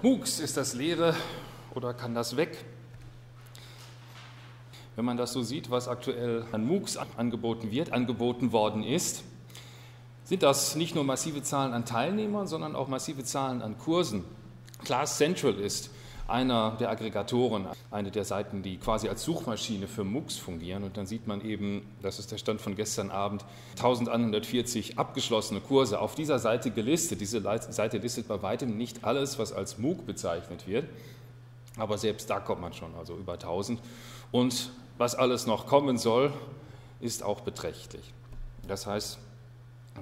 MOOCs, ist das Leere oder kann das weg? Wenn man das so sieht, was aktuell an MOOCs angeboten wird, angeboten worden ist, sind das nicht nur massive Zahlen an Teilnehmern, sondern auch massive Zahlen an Kursen. Class Central ist einer der Aggregatoren, eine der Seiten, die quasi als Suchmaschine für MOOCs fungieren. Und dann sieht man eben, das ist der Stand von gestern Abend, 1140 abgeschlossene Kurse auf dieser Seite gelistet. Diese Seite listet bei weitem nicht alles, was als MOOC bezeichnet wird. Aber selbst da kommt man schon, also über 1000. Und was alles noch kommen soll, ist auch beträchtlich. Das heißt,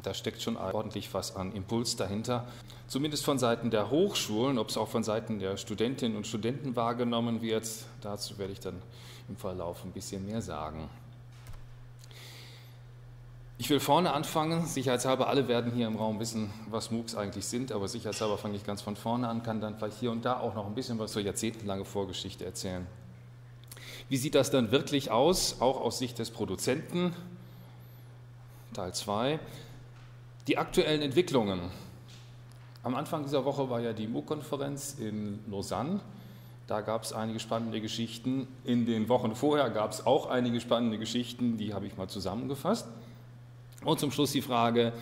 da steckt schon ordentlich was an Impuls dahinter. Zumindest von Seiten der Hochschulen, ob es auch von Seiten der Studentinnen und Studenten wahrgenommen wird, dazu werde ich dann im Verlauf ein bisschen mehr sagen. Ich will vorne anfangen, sicherheitshalber, alle werden hier im Raum wissen, was MOOCs eigentlich sind, aber sicherheitshalber fange ich ganz von vorne an, kann dann vielleicht hier und da auch noch ein bisschen was zur jahrzehntelange Vorgeschichte erzählen. Wie sieht das dann wirklich aus, auch aus Sicht des Produzenten? Teil 2. Die aktuellen Entwicklungen. Am Anfang dieser Woche war ja die MOOC-Konferenz in Lausanne. Da gab es einige spannende Geschichten. In den Wochen vorher gab es auch einige spannende Geschichten, die habe ich mal zusammengefasst. Und zum Schluss die Frage,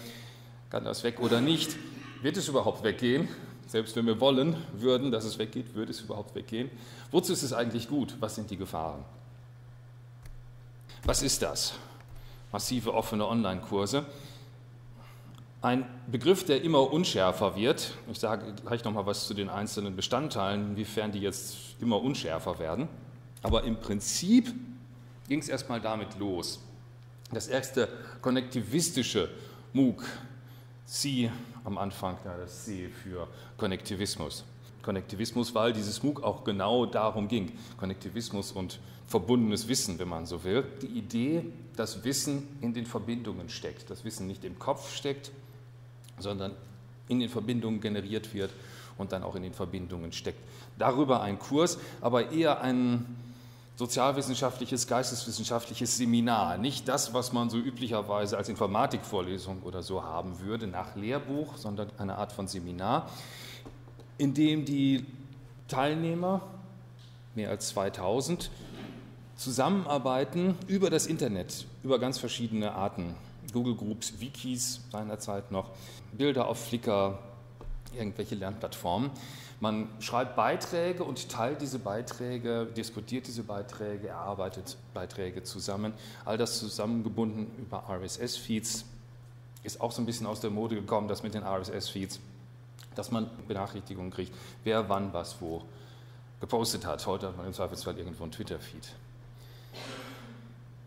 kann das weg oder nicht? Wird es überhaupt weggehen? Selbst wenn wir wollen würden, dass es weggeht, würde es überhaupt weggehen? Wozu ist es eigentlich gut? Was sind die Gefahren? Was ist das? Massive offene Online-Kurse. Ein Begriff, der immer unschärfer wird. Ich sage gleich noch mal was zu den einzelnen Bestandteilen, inwiefern die jetzt immer unschärfer werden. Aber im Prinzip ging es erstmal damit los. Das erste konnektivistische MOOC, C am Anfang, ja, das C für Konnektivismus. Konnektivismus, weil dieses MOOC auch genau darum ging. Konnektivismus und verbundenes Wissen, wenn man so will. Die Idee, dass Wissen in den Verbindungen steckt, dass Wissen nicht im Kopf steckt, sondern in den Verbindungen generiert wird und dann auch in den Verbindungen steckt. Darüber ein Kurs, aber eher ein sozialwissenschaftliches, geisteswissenschaftliches Seminar. Nicht das, was man so üblicherweise als Informatikvorlesung oder so haben würde, nach Lehrbuch, sondern eine Art von Seminar, in dem die Teilnehmer, mehr als 2000, zusammenarbeiten über das Internet, über ganz verschiedene Arten. Google Groups, Wikis seinerzeit noch, Bilder auf Flickr, irgendwelche Lernplattformen. Man schreibt Beiträge und teilt diese Beiträge, diskutiert diese Beiträge, erarbeitet Beiträge zusammen. All das zusammengebunden über RSS-Feeds. Ist auch so ein bisschen aus der Mode gekommen, das mit den RSS-Feeds, dass man Benachrichtigungen kriegt, wer wann was wo gepostet hat. Heute hat man im Zweifelsfall irgendwo einen Twitter-Feed.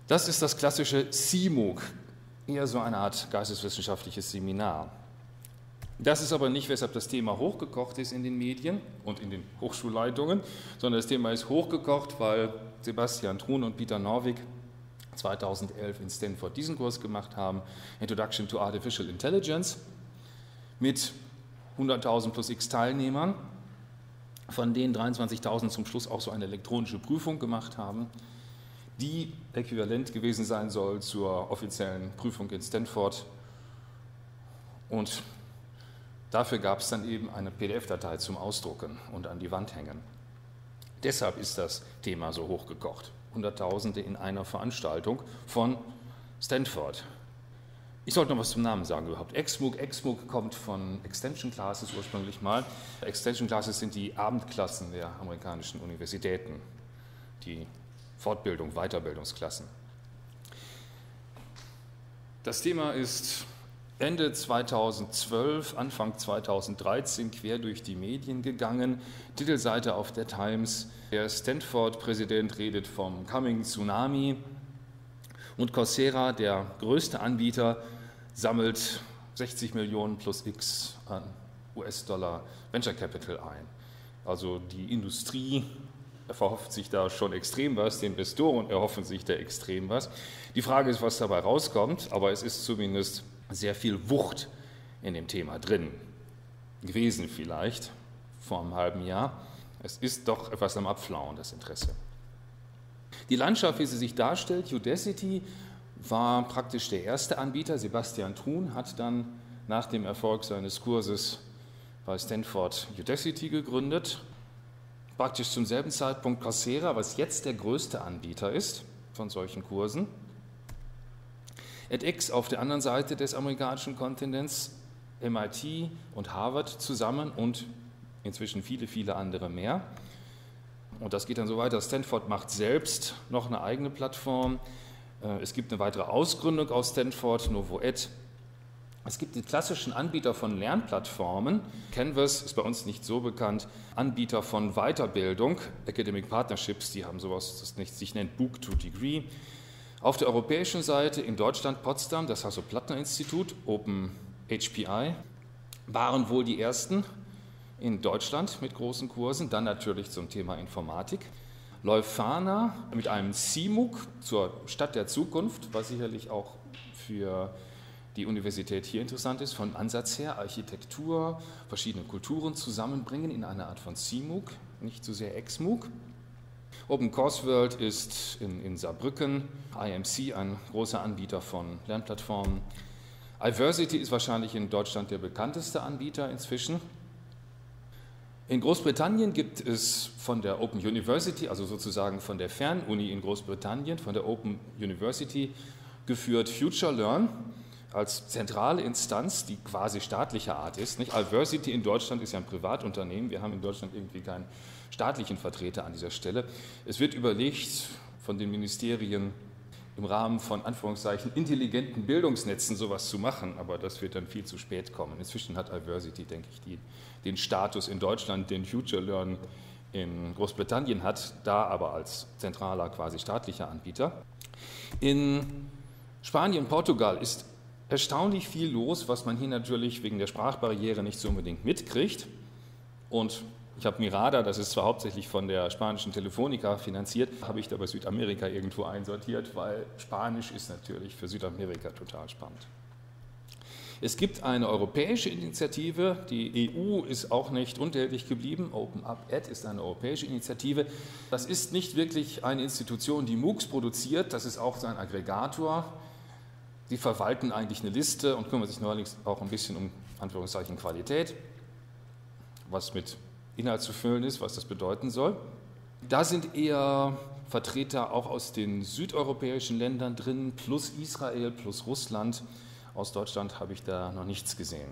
Das ist das klassische CMOOC, eher so eine Art geisteswissenschaftliches Seminar. Das ist aber nicht, weshalb das Thema hochgekocht ist in den Medien und in den Hochschulleitungen, sondern das Thema ist hochgekocht, weil Sebastian Truhn und Peter Norwig 2011 in Stanford diesen Kurs gemacht haben, Introduction to Artificial Intelligence, mit 100.000 plus x Teilnehmern, von denen 23.000 zum Schluss auch so eine elektronische Prüfung gemacht haben die äquivalent gewesen sein soll zur offiziellen Prüfung in Stanford. Und dafür gab es dann eben eine PDF-Datei zum Ausdrucken und an die Wand hängen. Deshalb ist das Thema so hochgekocht. Hunderttausende in einer Veranstaltung von Stanford. Ich sollte noch was zum Namen sagen überhaupt. XMOOC, XMOOC kommt von Extension Classes ursprünglich mal. Extension Classes sind die Abendklassen der amerikanischen Universitäten, die Fortbildung, Weiterbildungsklassen. Das Thema ist Ende 2012, Anfang 2013 quer durch die Medien gegangen. Titelseite auf der Times. Der Stanford-Präsident redet vom Coming Tsunami. Und Coursera, der größte Anbieter, sammelt 60 Millionen plus X an US-Dollar Venture Capital ein. Also die Industrie verhofft sich da schon extrem was, die Investoren erhoffen sich da extrem was. Die Frage ist, was dabei rauskommt, aber es ist zumindest sehr viel Wucht in dem Thema drin gewesen vielleicht vor einem halben Jahr. Es ist doch etwas am Abflauen, das Interesse. Die Landschaft, wie sie sich darstellt, Udacity war praktisch der erste Anbieter. Sebastian Thun hat dann nach dem Erfolg seines Kurses bei Stanford Udacity gegründet. Praktisch zum selben Zeitpunkt Coursera, was jetzt der größte Anbieter ist von solchen Kursen. edX auf der anderen Seite des amerikanischen Kontinents, MIT und Harvard zusammen und inzwischen viele, viele andere mehr. Und das geht dann so weiter. Stanford macht selbst noch eine eigene Plattform. Äh, es gibt eine weitere Ausgründung aus Stanford, NovoEd. Es gibt die klassischen Anbieter von Lernplattformen. Canvas ist bei uns nicht so bekannt. Anbieter von Weiterbildung, Academic Partnerships, die haben sowas, das sich nennt Book to Degree. Auf der europäischen Seite in Deutschland Potsdam, das Hasso-Plattner-Institut, Open HPI, waren wohl die ersten in Deutschland mit großen Kursen, dann natürlich zum Thema Informatik. Leuphana mit einem CMUC zur Stadt der Zukunft, was sicherlich auch für die Universität hier interessant ist, von Ansatz her Architektur, verschiedene Kulturen zusammenbringen in einer Art von CMUC, nicht so sehr XMUC. Open Course World ist in, in Saarbrücken, IMC ein großer Anbieter von Lernplattformen. Iversity ist wahrscheinlich in Deutschland der bekannteste Anbieter inzwischen. In Großbritannien gibt es von der Open University, also sozusagen von der Fernuni in Großbritannien, von der Open University geführt Future Learn als zentrale Instanz, die quasi staatlicher Art ist. Nicht? Iversity in Deutschland ist ja ein Privatunternehmen. Wir haben in Deutschland irgendwie keinen staatlichen Vertreter an dieser Stelle. Es wird überlegt von den Ministerien im Rahmen von Anführungszeichen intelligenten Bildungsnetzen sowas zu machen, aber das wird dann viel zu spät kommen. Inzwischen hat Iversity, denke ich, die, den Status in Deutschland, den Future Learn in Großbritannien hat, da aber als zentraler, quasi staatlicher Anbieter. In Spanien Portugal ist erstaunlich viel los, was man hier natürlich wegen der Sprachbarriere nicht so unbedingt mitkriegt. Und ich habe Mirada, das ist zwar hauptsächlich von der spanischen Telefonica finanziert, habe ich da bei Südamerika irgendwo einsortiert, weil Spanisch ist natürlich für Südamerika total spannend. Es gibt eine europäische Initiative, die EU ist auch nicht untätig geblieben, Open Up Ed ist eine europäische Initiative. Das ist nicht wirklich eine Institution, die MOOCs produziert, das ist auch sein Aggregator. Die verwalten eigentlich eine Liste und kümmern sich neuerdings auch ein bisschen um Anführungszeichen Qualität, was mit Inhalt zu füllen ist, was das bedeuten soll. Da sind eher Vertreter auch aus den südeuropäischen Ländern drin, plus Israel, plus Russland. Aus Deutschland habe ich da noch nichts gesehen.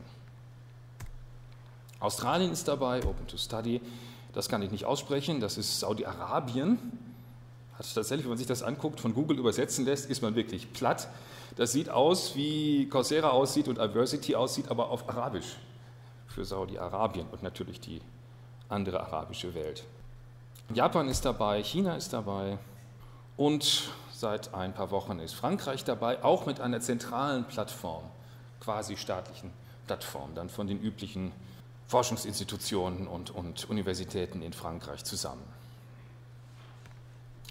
Australien ist dabei, Open to Study. Das kann ich nicht aussprechen. Das ist Saudi-Arabien. Hat tatsächlich, wenn man sich das anguckt, von Google übersetzen lässt, ist man wirklich platt. Das sieht aus, wie Coursera aussieht und Adversity aussieht, aber auf Arabisch für Saudi-Arabien und natürlich die andere arabische Welt. Japan ist dabei, China ist dabei und seit ein paar Wochen ist Frankreich dabei, auch mit einer zentralen Plattform, quasi staatlichen Plattform, dann von den üblichen Forschungsinstitutionen und, und Universitäten in Frankreich zusammen.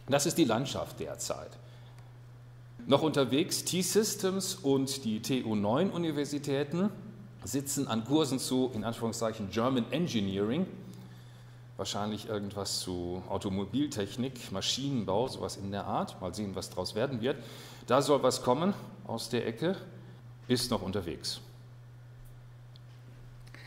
Das ist die Landschaft derzeit. Noch unterwegs T-Systems und die TU9-Universitäten sitzen an Kursen zu, in Anführungszeichen, German Engineering, wahrscheinlich irgendwas zu Automobiltechnik, Maschinenbau, sowas in der Art. Mal sehen, was daraus werden wird. Da soll was kommen aus der Ecke, ist noch unterwegs.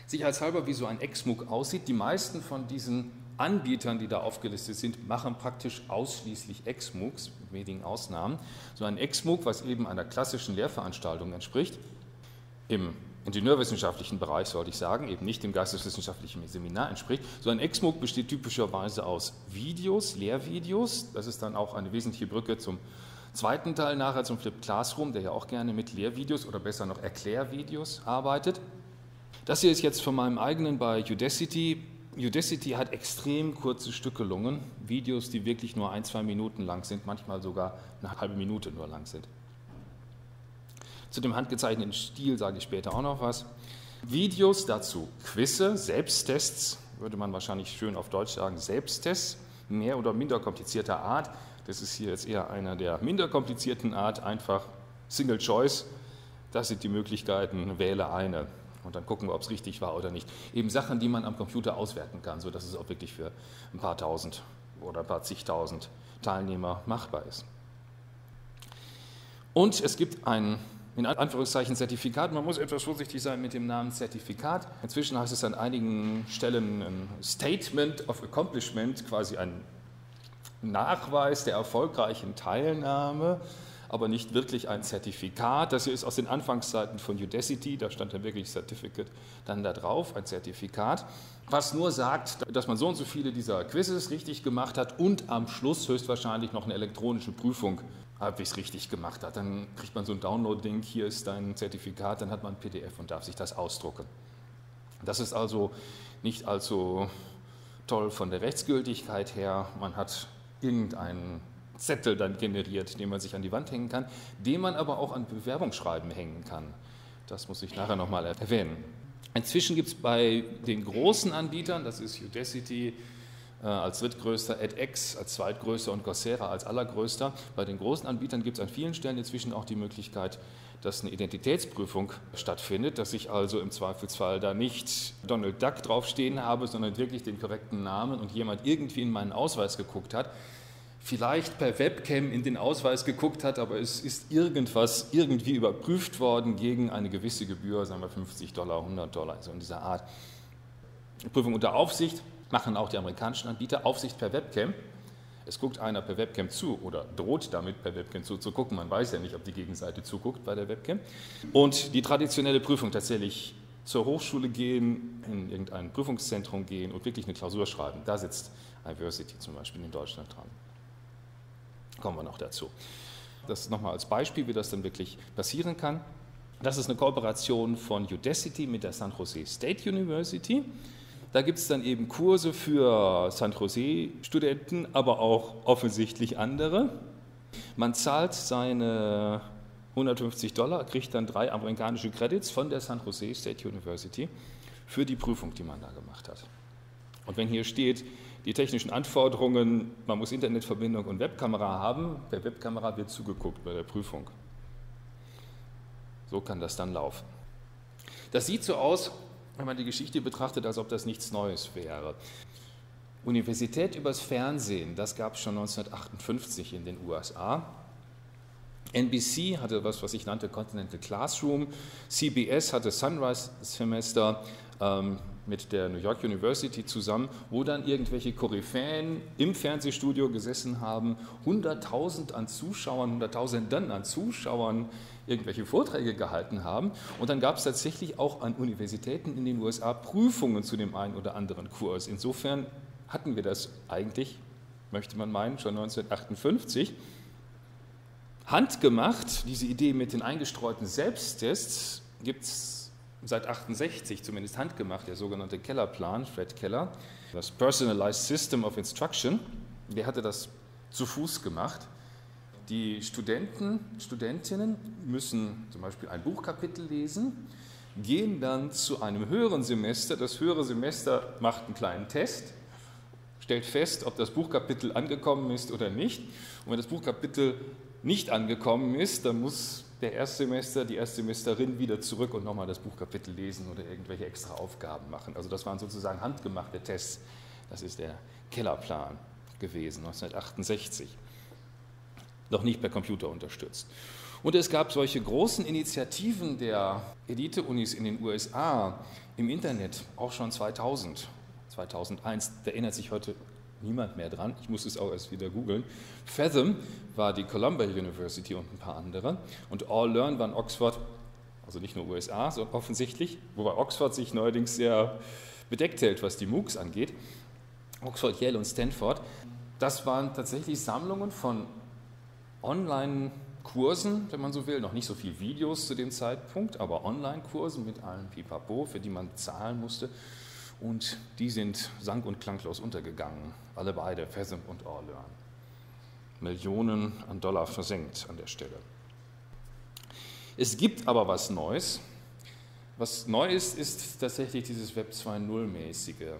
Sicherheitshalber, wie so ein XMOOC aussieht, die meisten von diesen Anbietern, die da aufgelistet sind, machen praktisch ausschließlich XMOOCs, mit wenigen Ausnahmen. So ein XMOOC, was eben einer klassischen Lehrveranstaltung entspricht, im ingenieurwissenschaftlichen Bereich, sollte ich sagen, eben nicht dem geisteswissenschaftlichen Seminar entspricht. So ein XMOOC besteht typischerweise aus Videos, Lehrvideos. Das ist dann auch eine wesentliche Brücke zum zweiten Teil nachher, zum Flip Classroom, der ja auch gerne mit Lehrvideos oder besser noch Erklärvideos arbeitet. Das hier ist jetzt von meinem eigenen bei Udacity. Udacity hat extrem kurze Stückelungen, Videos, die wirklich nur ein, zwei Minuten lang sind, manchmal sogar eine halbe Minute nur lang sind. Zu dem handgezeichneten Stil sage ich später auch noch was. Videos dazu, Quizze, Selbsttests, würde man wahrscheinlich schön auf Deutsch sagen, Selbsttests, mehr oder minder komplizierter Art. Das ist hier jetzt eher einer der minder komplizierten Art, einfach Single Choice. Das sind die Möglichkeiten, wähle eine und dann gucken wir, ob es richtig war oder nicht. Eben Sachen, die man am Computer auswerten kann, sodass es auch wirklich für ein paar tausend oder ein paar zigtausend Teilnehmer machbar ist. Und es gibt ein in Anführungszeichen Zertifikat. Man muss etwas vorsichtig sein mit dem Namen Zertifikat. Inzwischen heißt es an einigen Stellen ein Statement of Accomplishment, quasi ein Nachweis der erfolgreichen Teilnahme, aber nicht wirklich ein Zertifikat. Das hier ist aus den Anfangszeiten von Udacity, da stand dann wirklich Certificate dann da drauf, ein Zertifikat, was nur sagt, dass man so und so viele dieser Quizzes richtig gemacht hat und am Schluss höchstwahrscheinlich noch eine elektronische Prüfung halbwegs richtig gemacht hat. Dann kriegt man so ein Download-Ding, hier ist dein Zertifikat, dann hat man ein PDF und darf sich das ausdrucken. Das ist also nicht allzu toll von der Rechtsgültigkeit her. Man hat irgendeinen Zettel dann generiert, den man sich an die Wand hängen kann, den man aber auch an Bewerbungsschreiben hängen kann. Das muss ich nachher nochmal erwähnen. Inzwischen gibt es bei den großen Anbietern, das ist Udacity, äh, als drittgrößter, edX als zweitgrößter und Coursera als allergrößter. Bei den großen Anbietern gibt es an vielen Stellen inzwischen auch die Möglichkeit, dass eine Identitätsprüfung stattfindet, dass ich also im Zweifelsfall da nicht Donald Duck draufstehen habe, sondern wirklich den korrekten Namen und jemand irgendwie in meinen Ausweis geguckt hat, vielleicht per Webcam in den Ausweis geguckt hat, aber es ist irgendwas irgendwie überprüft worden gegen eine gewisse Gebühr, sagen wir 50 Dollar, 100 Dollar, so in dieser Art. Prüfung unter Aufsicht machen auch die amerikanischen Anbieter, Aufsicht per Webcam. Es guckt einer per Webcam zu oder droht damit per Webcam zuzugucken. Man weiß ja nicht, ob die Gegenseite zuguckt bei der Webcam. Und die traditionelle Prüfung tatsächlich zur Hochschule gehen, in irgendein Prüfungszentrum gehen und wirklich eine Klausur schreiben. Da sitzt Iversity zum Beispiel in Deutschland dran. Kommen wir noch dazu. Das nochmal als Beispiel, wie das dann wirklich passieren kann. Das ist eine Kooperation von Udacity mit der San Jose State University. Da gibt es dann eben Kurse für San Jose-Studenten, aber auch offensichtlich andere. Man zahlt seine 150 Dollar, kriegt dann drei amerikanische Credits von der San Jose State University für die Prüfung, die man da gemacht hat. Und wenn hier steht, die technischen Anforderungen, man muss Internetverbindung und Webkamera haben, per Webkamera wird zugeguckt bei der Prüfung. So kann das dann laufen. Das sieht so aus, wenn man die Geschichte betrachtet, als ob das nichts Neues wäre. Universität übers Fernsehen, das gab es schon 1958 in den USA. NBC hatte was, was ich nannte Continental Classroom. CBS hatte Sunrise Semester ähm, mit der New York University zusammen, wo dann irgendwelche Koryphäen im Fernsehstudio gesessen haben, 100.000 an Zuschauern, 100.000 an Zuschauern irgendwelche Vorträge gehalten haben. Und dann gab es tatsächlich auch an Universitäten in den USA Prüfungen zu dem einen oder anderen Kurs. Insofern hatten wir das eigentlich, möchte man meinen, schon 1958. Handgemacht, diese Idee mit den eingestreuten Selbsttests, gibt es seit 68 zumindest handgemacht, der sogenannte Keller-Plan, Fred Keller, das Personalized System of Instruction. Der hatte das zu Fuß gemacht. Die Studenten, Studentinnen müssen zum Beispiel ein Buchkapitel lesen, gehen dann zu einem höheren Semester. Das höhere Semester macht einen kleinen Test, stellt fest, ob das Buchkapitel angekommen ist oder nicht. Und wenn das Buchkapitel nicht angekommen ist, dann muss der Erstsemester, die Erstsemesterin wieder zurück und nochmal das Buchkapitel lesen oder irgendwelche extra Aufgaben machen. Also das waren sozusagen handgemachte Tests. Das ist der Kellerplan gewesen, 1968 noch nicht per Computer unterstützt. Und es gab solche großen Initiativen der Elite-Unis in den USA im Internet, auch schon 2000, 2001, da erinnert sich heute niemand mehr dran, ich muss es auch erst wieder googeln. Fathom war die Columbia University und ein paar andere und All Learn war in Oxford, also nicht nur USA, sondern offensichtlich, wobei Oxford sich neuerdings sehr bedeckt hält, was die MOOCs angeht. Oxford, Yale und Stanford. Das waren tatsächlich Sammlungen von Online-Kursen, wenn man so will, noch nicht so viele Videos zu dem Zeitpunkt, aber Online-Kursen mit allen Pipapo, für die man zahlen musste. Und die sind sang- und klanglos untergegangen, alle beide, Fathom und Orlean. Millionen an Dollar versenkt an der Stelle. Es gibt aber was Neues. Was neu ist, ist tatsächlich dieses Web 2.0-mäßige.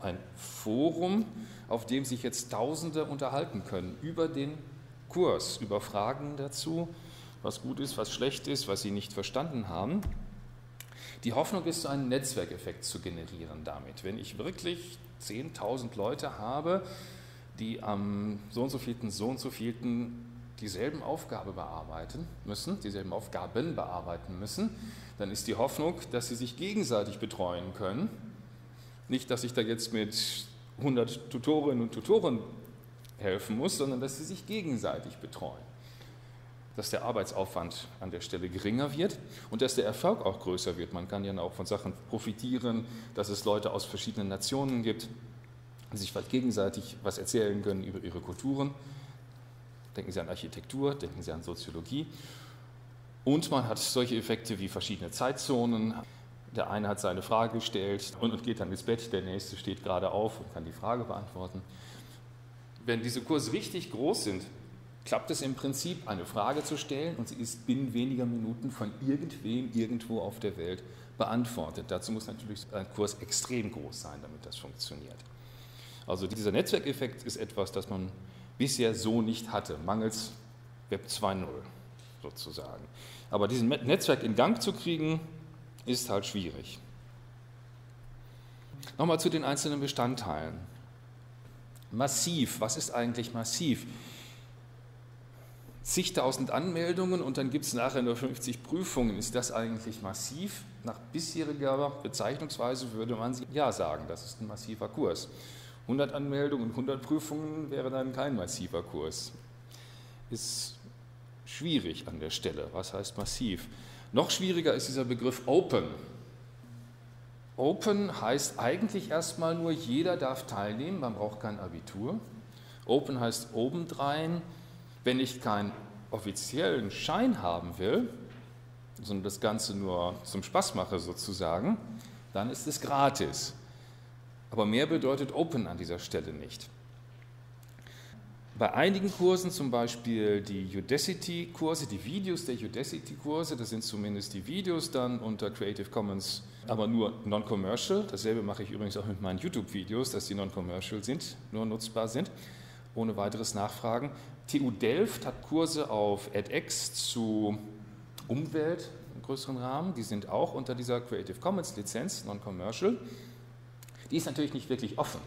Ein Forum, auf dem sich jetzt Tausende unterhalten können über den Kurs über Fragen dazu, was gut ist, was schlecht ist, was sie nicht verstanden haben. Die Hoffnung ist, einen Netzwerkeffekt zu generieren damit. Wenn ich wirklich 10.000 Leute habe, die am so und so vielten, so und so vielten dieselben Aufgaben bearbeiten müssen, dieselben Aufgaben bearbeiten müssen, dann ist die Hoffnung, dass sie sich gegenseitig betreuen können. Nicht, dass ich da jetzt mit 100 Tutorinnen und Tutoren helfen muss, sondern dass sie sich gegenseitig betreuen. Dass der Arbeitsaufwand an der Stelle geringer wird und dass der Erfolg auch größer wird. Man kann ja auch von Sachen profitieren, dass es Leute aus verschiedenen Nationen gibt, die sich vielleicht gegenseitig was erzählen können über ihre Kulturen. Denken Sie an Architektur, denken Sie an Soziologie. Und man hat solche Effekte wie verschiedene Zeitzonen. Der eine hat seine Frage gestellt und geht dann ins Bett, der nächste steht gerade auf und kann die Frage beantworten. Wenn diese Kurse richtig groß sind, klappt es im Prinzip, eine Frage zu stellen und sie ist binnen weniger Minuten von irgendwem irgendwo auf der Welt beantwortet. Dazu muss natürlich ein Kurs extrem groß sein, damit das funktioniert. Also dieser Netzwerkeffekt ist etwas, das man bisher so nicht hatte, mangels Web 2.0 sozusagen. Aber diesen Netzwerk in Gang zu kriegen, ist halt schwierig. Nochmal zu den einzelnen Bestandteilen. Massiv, was ist eigentlich massiv? Zigtausend Anmeldungen und dann gibt es nachher nur 50 Prüfungen. Ist das eigentlich massiv? Nach bisheriger Bezeichnungsweise würde man ja sagen, das ist ein massiver Kurs. 100 Anmeldungen und 100 Prüfungen wäre dann kein massiver Kurs. Ist schwierig an der Stelle. Was heißt massiv? Noch schwieriger ist dieser Begriff Open. Open heißt eigentlich erstmal nur, jeder darf teilnehmen, man braucht kein Abitur. Open heißt obendrein, wenn ich keinen offiziellen Schein haben will, sondern das Ganze nur zum Spaß mache sozusagen, dann ist es gratis. Aber mehr bedeutet Open an dieser Stelle nicht. Bei einigen Kursen, zum Beispiel die Udacity-Kurse, die Videos der Udacity-Kurse, das sind zumindest die Videos dann unter Creative Commons, aber nur non-commercial. Dasselbe mache ich übrigens auch mit meinen YouTube-Videos, dass die non-commercial sind, nur nutzbar sind, ohne weiteres Nachfragen. TU Delft hat Kurse auf edX zu Umwelt im größeren Rahmen, die sind auch unter dieser Creative Commons-Lizenz, non-commercial. Die ist natürlich nicht wirklich offen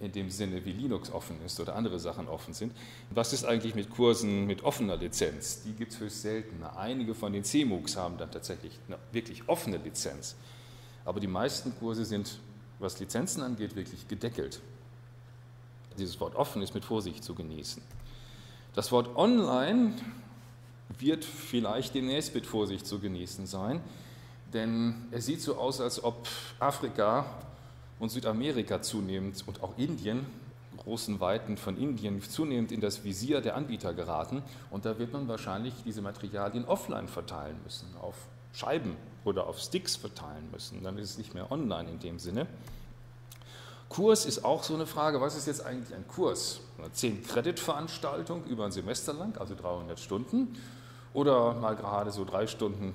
in dem Sinne, wie Linux offen ist oder andere Sachen offen sind. Was ist eigentlich mit Kursen mit offener Lizenz? Die gibt es höchst selten. Einige von den CMOOCs haben dann tatsächlich eine wirklich offene Lizenz. Aber die meisten Kurse sind, was Lizenzen angeht, wirklich gedeckelt. Dieses Wort offen ist mit Vorsicht zu genießen. Das Wort online wird vielleicht demnächst mit Vorsicht zu genießen sein, denn es sieht so aus, als ob Afrika und Südamerika zunehmend und auch Indien, großen Weiten von Indien, zunehmend in das Visier der Anbieter geraten. Und da wird man wahrscheinlich diese Materialien offline verteilen müssen, auf Scheiben oder auf Sticks verteilen müssen. Dann ist es nicht mehr online in dem Sinne. Kurs ist auch so eine Frage, was ist jetzt eigentlich ein Kurs? Eine 10-Credit-Veranstaltung über ein Semester lang, also 300 Stunden, oder mal gerade so drei Stunden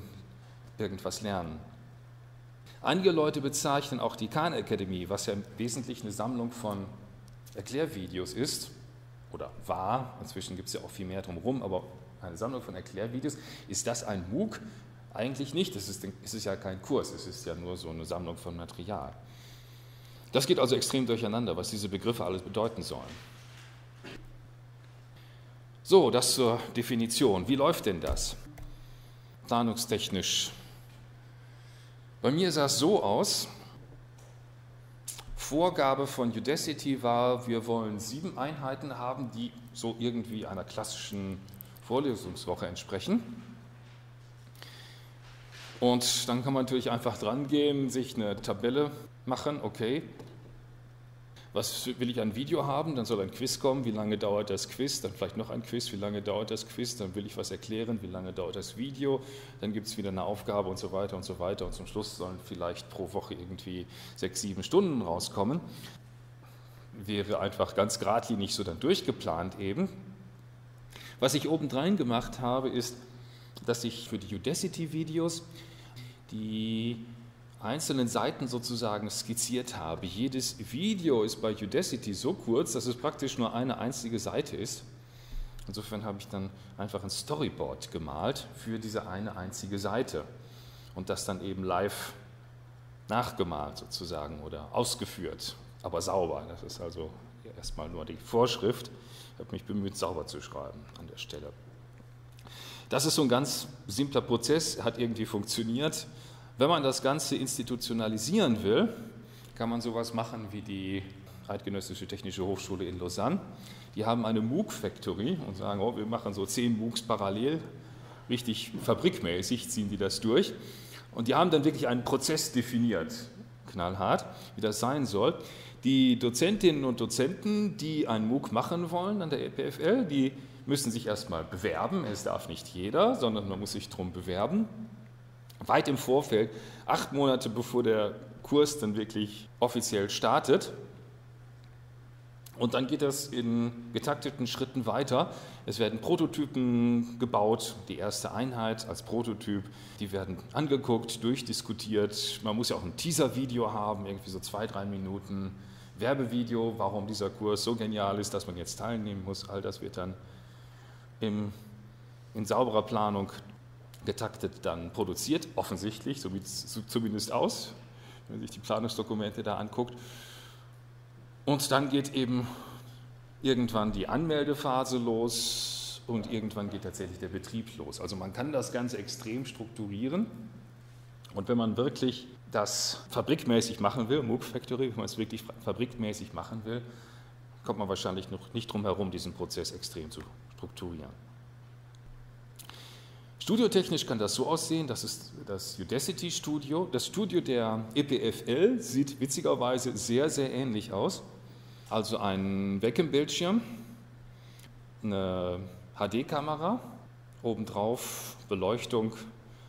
irgendwas lernen. Einige Leute bezeichnen auch die Khan Academy, was ja im Wesentlichen eine Sammlung von Erklärvideos ist oder war, inzwischen gibt es ja auch viel mehr drumherum, aber eine Sammlung von Erklärvideos. Ist das ein MOOC? Eigentlich nicht, es ist, es ist ja kein Kurs, es ist ja nur so eine Sammlung von Material. Das geht also extrem durcheinander, was diese Begriffe alles bedeuten sollen. So, das zur Definition. Wie läuft denn das? Planungstechnisch bei mir sah es so aus, Vorgabe von Udacity war, wir wollen sieben Einheiten haben, die so irgendwie einer klassischen Vorlesungswoche entsprechen. Und dann kann man natürlich einfach dran gehen, sich eine Tabelle machen, okay, was will ich an Video haben? Dann soll ein Quiz kommen. Wie lange dauert das Quiz? Dann vielleicht noch ein Quiz. Wie lange dauert das Quiz? Dann will ich was erklären. Wie lange dauert das Video? Dann gibt es wieder eine Aufgabe und so weiter und so weiter. Und zum Schluss sollen vielleicht pro Woche irgendwie sechs, sieben Stunden rauskommen. Wäre einfach ganz geradlinig so dann durchgeplant eben. Was ich obendrein gemacht habe, ist, dass ich für die Udacity-Videos die einzelnen Seiten sozusagen skizziert habe. Jedes Video ist bei Udacity so kurz, dass es praktisch nur eine einzige Seite ist. Insofern habe ich dann einfach ein Storyboard gemalt für diese eine einzige Seite und das dann eben live nachgemalt sozusagen oder ausgeführt, aber sauber. Das ist also erstmal nur die Vorschrift. Ich habe mich bemüht, sauber zu schreiben an der Stelle. Das ist so ein ganz simpler Prozess, hat irgendwie funktioniert. Wenn man das Ganze institutionalisieren will, kann man sowas machen wie die Eidgenössische Technische Hochschule in Lausanne. Die haben eine MOOC Factory und sagen, oh, wir machen so zehn MOOCs parallel, richtig fabrikmäßig ziehen die das durch. Und die haben dann wirklich einen Prozess definiert, knallhart, wie das sein soll. Die Dozentinnen und Dozenten, die einen MOOC machen wollen an der EPFL, die müssen sich erstmal bewerben. Es darf nicht jeder, sondern man muss sich darum bewerben. Weit im Vorfeld, acht Monate bevor der Kurs dann wirklich offiziell startet. Und dann geht das in getakteten Schritten weiter. Es werden Prototypen gebaut, die erste Einheit als Prototyp, die werden angeguckt, durchdiskutiert. Man muss ja auch ein Teaser-Video haben, irgendwie so zwei, drei Minuten Werbevideo, warum dieser Kurs so genial ist, dass man jetzt teilnehmen muss. All das wird dann im, in sauberer Planung getaktet dann produziert, offensichtlich, so sieht es zumindest aus, wenn man sich die Planungsdokumente da anguckt. Und dann geht eben irgendwann die Anmeldephase los und irgendwann geht tatsächlich der Betrieb los. Also man kann das Ganze extrem strukturieren und wenn man wirklich das fabrikmäßig machen will, MOOC Factory, wenn man es wirklich fabrikmäßig machen will, kommt man wahrscheinlich noch nicht drum herum, diesen Prozess extrem zu strukturieren. Studiotechnisch kann das so aussehen, das ist das Udacity Studio. Das Studio der EPFL sieht witzigerweise sehr, sehr ähnlich aus. Also ein Wacom-Bildschirm, eine HD-Kamera, obendrauf Beleuchtung,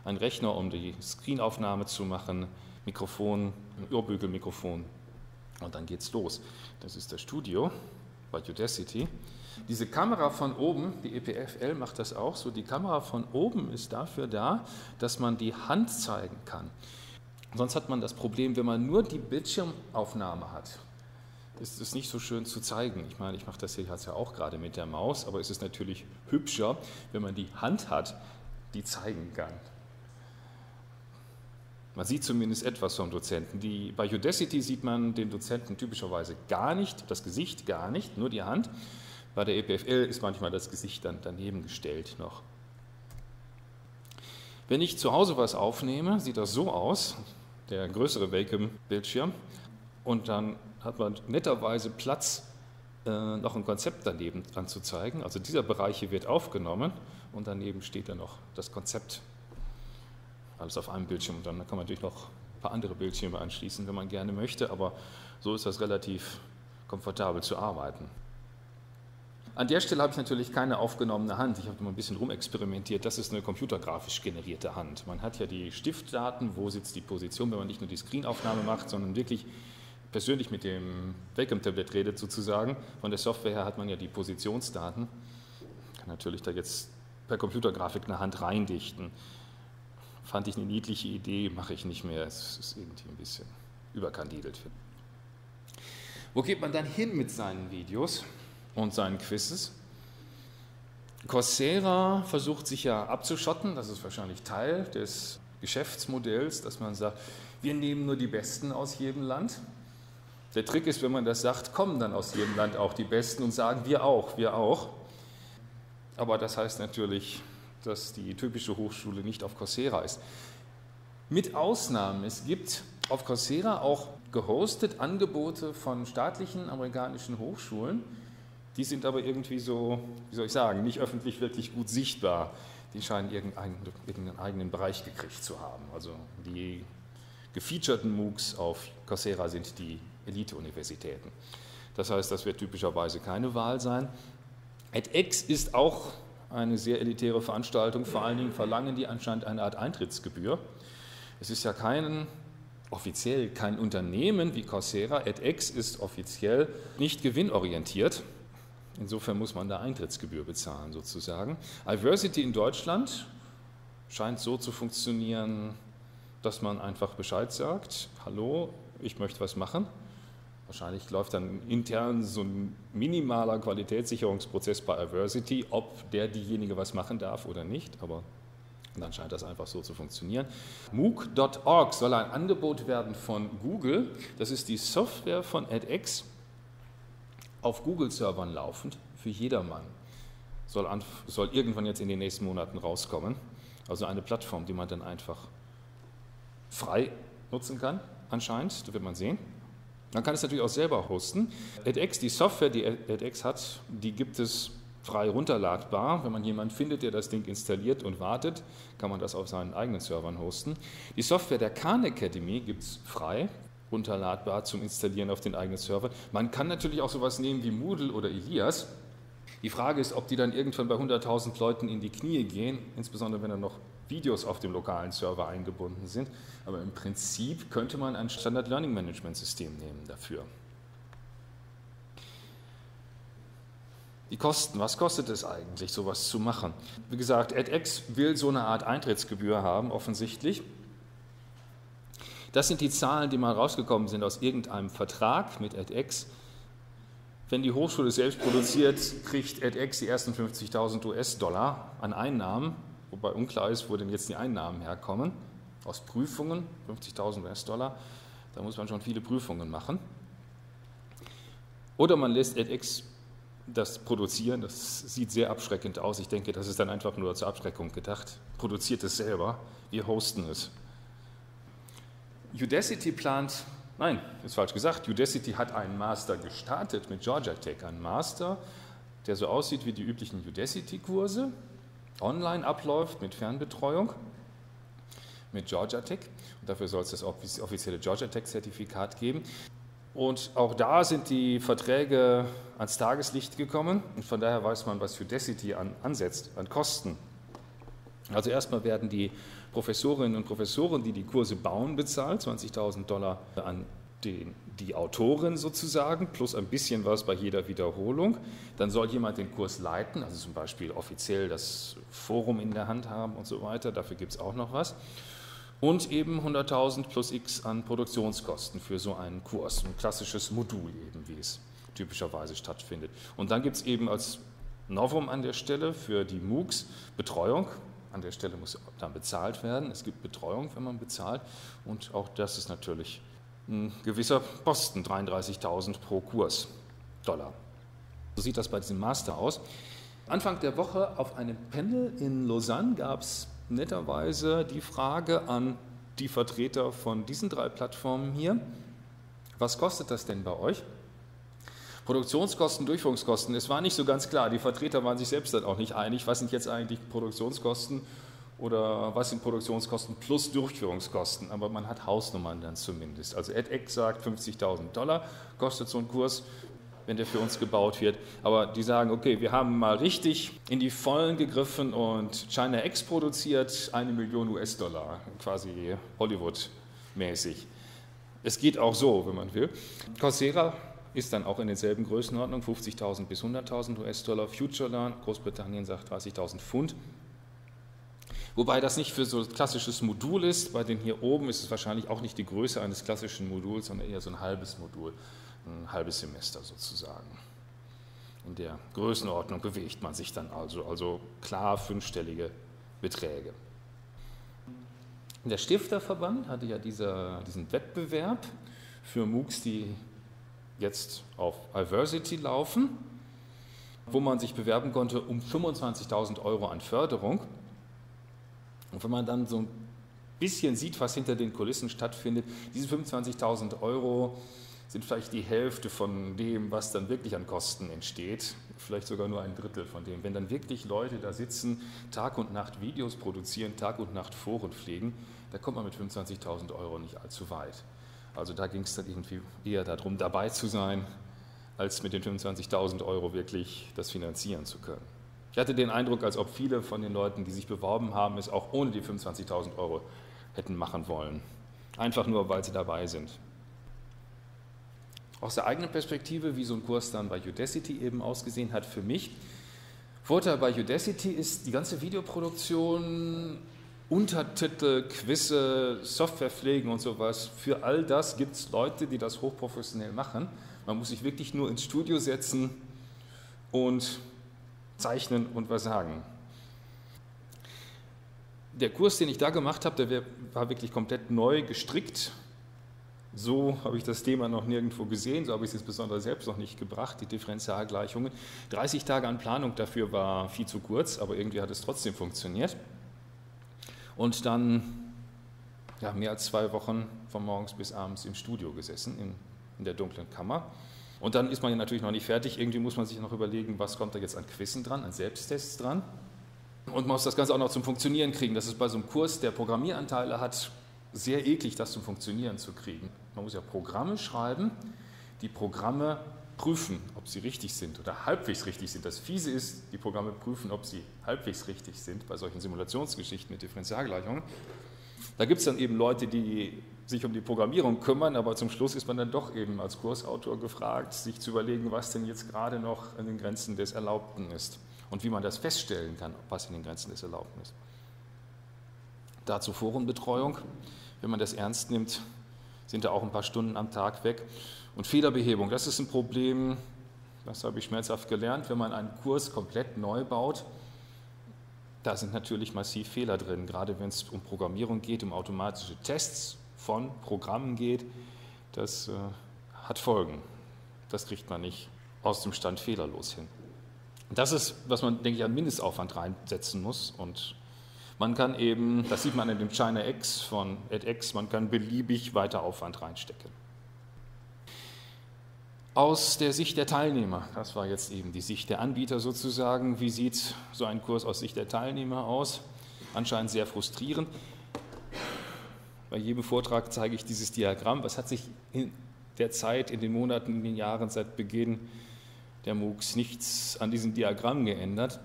ein Rechner, um die Screenaufnahme zu machen, Mikrofon, ein Urbügelmikrofon und dann geht's los. Das ist das Studio bei Udacity. Diese Kamera von oben, die EPFL macht das auch so, die Kamera von oben ist dafür da, dass man die Hand zeigen kann. Sonst hat man das Problem, wenn man nur die Bildschirmaufnahme hat, ist es nicht so schön zu zeigen. Ich meine, ich mache das hier jetzt ja auch gerade mit der Maus, aber es ist natürlich hübscher, wenn man die Hand hat, die zeigen kann. Man sieht zumindest etwas vom Dozenten. Die, bei Udacity sieht man den Dozenten typischerweise gar nicht, das Gesicht gar nicht, nur die Hand. Bei der EPFL ist manchmal das Gesicht dann daneben gestellt noch. Wenn ich zu Hause was aufnehme, sieht das so aus, der größere Wacom-Bildschirm, und dann hat man netterweise Platz, äh, noch ein Konzept daneben anzuzeigen. Also dieser Bereich hier wird aufgenommen und daneben steht dann noch das Konzept. Alles auf einem Bildschirm und dann kann man natürlich noch ein paar andere Bildschirme anschließen, wenn man gerne möchte, aber so ist das relativ komfortabel zu arbeiten. An der Stelle habe ich natürlich keine aufgenommene Hand. Ich habe mal ein bisschen rumexperimentiert. Das ist eine computergrafisch generierte Hand. Man hat ja die Stiftdaten, wo sitzt die Position, wenn man nicht nur die Screenaufnahme macht, sondern wirklich persönlich mit dem Wacom-Tablet redet sozusagen. Von der Software her hat man ja die Positionsdaten. Kann natürlich da jetzt per Computergrafik eine Hand reindichten. Fand ich eine niedliche Idee, mache ich nicht mehr. Es ist irgendwie ein bisschen überkandidelt. Wo geht man dann hin mit seinen Videos? Und seinen Quizzes. Coursera versucht sich ja abzuschotten, das ist wahrscheinlich Teil des Geschäftsmodells, dass man sagt, wir nehmen nur die Besten aus jedem Land. Der Trick ist, wenn man das sagt, kommen dann aus jedem Land auch die Besten und sagen, wir auch, wir auch. Aber das heißt natürlich, dass die typische Hochschule nicht auf Coursera ist. Mit Ausnahmen, es gibt auf Coursera auch gehostet Angebote von staatlichen amerikanischen Hochschulen, die sind aber irgendwie so, wie soll ich sagen, nicht öffentlich wirklich gut sichtbar. Die scheinen irgendeinen, irgendeinen eigenen Bereich gekriegt zu haben. Also die gefeaturten MOOCs auf Coursera sind die Elite-Universitäten. Das heißt, das wird typischerweise keine Wahl sein. edX ist auch eine sehr elitäre Veranstaltung, vor allen Dingen verlangen die anscheinend eine Art Eintrittsgebühr. Es ist ja kein, offiziell kein Unternehmen wie Coursera, edX ist offiziell nicht gewinnorientiert, Insofern muss man da Eintrittsgebühr bezahlen sozusagen. Iversity in Deutschland scheint so zu funktionieren, dass man einfach Bescheid sagt, hallo, ich möchte was machen. Wahrscheinlich läuft dann intern so ein minimaler Qualitätssicherungsprozess bei Iversity, ob der diejenige was machen darf oder nicht, aber dann scheint das einfach so zu funktionieren. MOOC.org soll ein Angebot werden von Google. Das ist die Software von edX auf Google-Servern laufend, für jedermann. Soll, an, soll irgendwann jetzt in den nächsten Monaten rauskommen. Also eine Plattform, die man dann einfach frei nutzen kann, anscheinend, das wird man sehen. Man kann es natürlich auch selber hosten. edX, die Software, die edX hat, die gibt es frei runterladbar. Wenn man jemanden findet, der das Ding installiert und wartet, kann man das auf seinen eigenen Servern hosten. Die Software der Khan Academy gibt es frei runterladbar zum Installieren auf den eigenen Server. Man kann natürlich auch sowas nehmen wie Moodle oder Elias. Die Frage ist, ob die dann irgendwann bei 100.000 Leuten in die Knie gehen, insbesondere wenn dann noch Videos auf dem lokalen Server eingebunden sind. Aber im Prinzip könnte man ein Standard Learning Management System nehmen dafür. Die Kosten, was kostet es eigentlich, sowas zu machen? Wie gesagt, edX will so eine Art Eintrittsgebühr haben, offensichtlich. Das sind die Zahlen, die mal rausgekommen sind aus irgendeinem Vertrag mit edX. Wenn die Hochschule selbst produziert, kriegt edX die ersten 50.000 US-Dollar an Einnahmen, wobei unklar ist, wo denn jetzt die Einnahmen herkommen. Aus Prüfungen, 50.000 US-Dollar, da muss man schon viele Prüfungen machen. Oder man lässt edX das Produzieren, das sieht sehr abschreckend aus. Ich denke, das ist dann einfach nur zur Abschreckung gedacht. Produziert es selber, wir hosten es. Udacity plant, nein, ist falsch gesagt, Udacity hat einen Master gestartet mit Georgia Tech, einen Master, der so aussieht wie die üblichen Udacity-Kurse, online abläuft mit Fernbetreuung mit Georgia Tech. Und dafür soll es das offizielle Georgia Tech-Zertifikat geben. Und auch da sind die Verträge ans Tageslicht gekommen und von daher weiß man, was Udacity an, ansetzt, an Kosten. Also erstmal werden die Professorinnen und Professoren, die die Kurse bauen, bezahlt, 20.000 Dollar an den, die Autorin sozusagen, plus ein bisschen was bei jeder Wiederholung. Dann soll jemand den Kurs leiten, also zum Beispiel offiziell das Forum in der Hand haben und so weiter, dafür gibt es auch noch was und eben 100.000 plus x an Produktionskosten für so einen Kurs, ein klassisches Modul eben, wie es typischerweise stattfindet. Und dann gibt es eben als Novum an der Stelle für die MOOCs Betreuung. An der Stelle muss dann bezahlt werden. Es gibt Betreuung, wenn man bezahlt. Und auch das ist natürlich ein gewisser Posten, 33.000 pro Kurs, Dollar. So sieht das bei diesem Master aus. Anfang der Woche auf einem Panel in Lausanne gab es netterweise die Frage an die Vertreter von diesen drei Plattformen hier, was kostet das denn bei euch? Produktionskosten, Durchführungskosten, es war nicht so ganz klar, die Vertreter waren sich selbst dann auch nicht einig, was sind jetzt eigentlich Produktionskosten oder was sind Produktionskosten plus Durchführungskosten, aber man hat Hausnummern dann zumindest. Also edX sagt 50.000 Dollar kostet so ein Kurs, wenn der für uns gebaut wird. Aber die sagen, okay, wir haben mal richtig in die Vollen gegriffen und China X produziert eine Million US-Dollar, quasi Hollywood-mäßig. Es geht auch so, wenn man will. Coursera ist dann auch in denselben Größenordnungen, 50.000 bis 100.000 US-Dollar. FutureLearn, Großbritannien sagt 30.000 Pfund. Wobei das nicht für so ein klassisches Modul ist. Bei den hier oben ist es wahrscheinlich auch nicht die Größe eines klassischen Moduls, sondern eher so ein halbes Modul ein halbes Semester sozusagen. In der Größenordnung bewegt man sich dann also, also klar fünfstellige Beträge. Der Stifterverband hatte ja dieser, diesen Wettbewerb für MOOCs, die jetzt auf Iversity laufen, wo man sich bewerben konnte um 25.000 Euro an Förderung. Und wenn man dann so ein bisschen sieht, was hinter den Kulissen stattfindet, diese 25.000 Euro sind vielleicht die Hälfte von dem, was dann wirklich an Kosten entsteht, vielleicht sogar nur ein Drittel von dem. Wenn dann wirklich Leute da sitzen, Tag und Nacht Videos produzieren, Tag und Nacht Foren pflegen, da kommt man mit 25.000 Euro nicht allzu weit. Also da ging es dann irgendwie eher darum, dabei zu sein, als mit den 25.000 Euro wirklich das finanzieren zu können. Ich hatte den Eindruck, als ob viele von den Leuten, die sich beworben haben, es auch ohne die 25.000 Euro hätten machen wollen. Einfach nur, weil sie dabei sind aus der eigenen Perspektive, wie so ein Kurs dann bei Udacity eben ausgesehen hat für mich. Vorteil bei Udacity ist die ganze Videoproduktion, Untertitel, Quizze, Softwarepflegen und sowas. Für all das gibt es Leute, die das hochprofessionell machen. Man muss sich wirklich nur ins Studio setzen und zeichnen und was sagen. Der Kurs, den ich da gemacht habe, der war wirklich komplett neu gestrickt So habe ich das Thema noch nirgendwo gesehen, so habe ich es insbesondere selbst noch nicht gebracht, die Differentialgleichungen. 30 Tage an Planung dafür war viel zu kurz, aber irgendwie hat es trotzdem funktioniert. Und dann ja, mehr als zwei Wochen von morgens bis abends im Studio gesessen, in, in der dunklen Kammer. Und dann ist man ja natürlich noch nicht fertig. Irgendwie muss man sich noch überlegen, was kommt da jetzt an Quizzen dran, an Selbsttests dran. Und man muss das Ganze auch noch zum Funktionieren kriegen. Das ist bei so einem Kurs, der Programmieranteile hat, sehr eklig, das zum Funktionieren zu kriegen. Man muss ja Programme schreiben, die Programme prüfen, ob sie richtig sind oder halbwegs richtig sind. Das Fiese ist, die Programme prüfen, ob sie halbwegs richtig sind bei solchen Simulationsgeschichten mit Differentialgleichungen. Da gibt es dann eben Leute, die sich um die Programmierung kümmern, aber zum Schluss ist man dann doch eben als Kursautor gefragt, sich zu überlegen, was denn jetzt gerade noch an den Grenzen des Erlaubten ist und wie man das feststellen kann, was in den Grenzen des Erlaubten ist. Dazu Forenbetreuung. Wenn man das ernst nimmt, sind da auch ein paar Stunden am Tag weg. Und Fehlerbehebung, das ist ein Problem, das habe ich schmerzhaft gelernt, wenn man einen Kurs komplett neu baut. Da sind natürlich massiv Fehler drin, gerade wenn es um Programmierung geht, um automatische Tests von Programmen geht. Das äh, hat Folgen. Das kriegt man nicht aus dem Stand fehlerlos hin. Das ist, was man, denke ich, an Mindestaufwand reinsetzen muss und man kann eben, das sieht man in dem China X von edX, man kann beliebig weiter Aufwand reinstecken. Aus der Sicht der Teilnehmer, das war jetzt eben die Sicht der Anbieter sozusagen, wie sieht so ein Kurs aus Sicht der Teilnehmer aus? Anscheinend sehr frustrierend. Bei jedem Vortrag zeige ich dieses Diagramm. Was hat sich in der Zeit, in den Monaten, in den Jahren seit Beginn der MOOCs nichts an diesem Diagramm geändert?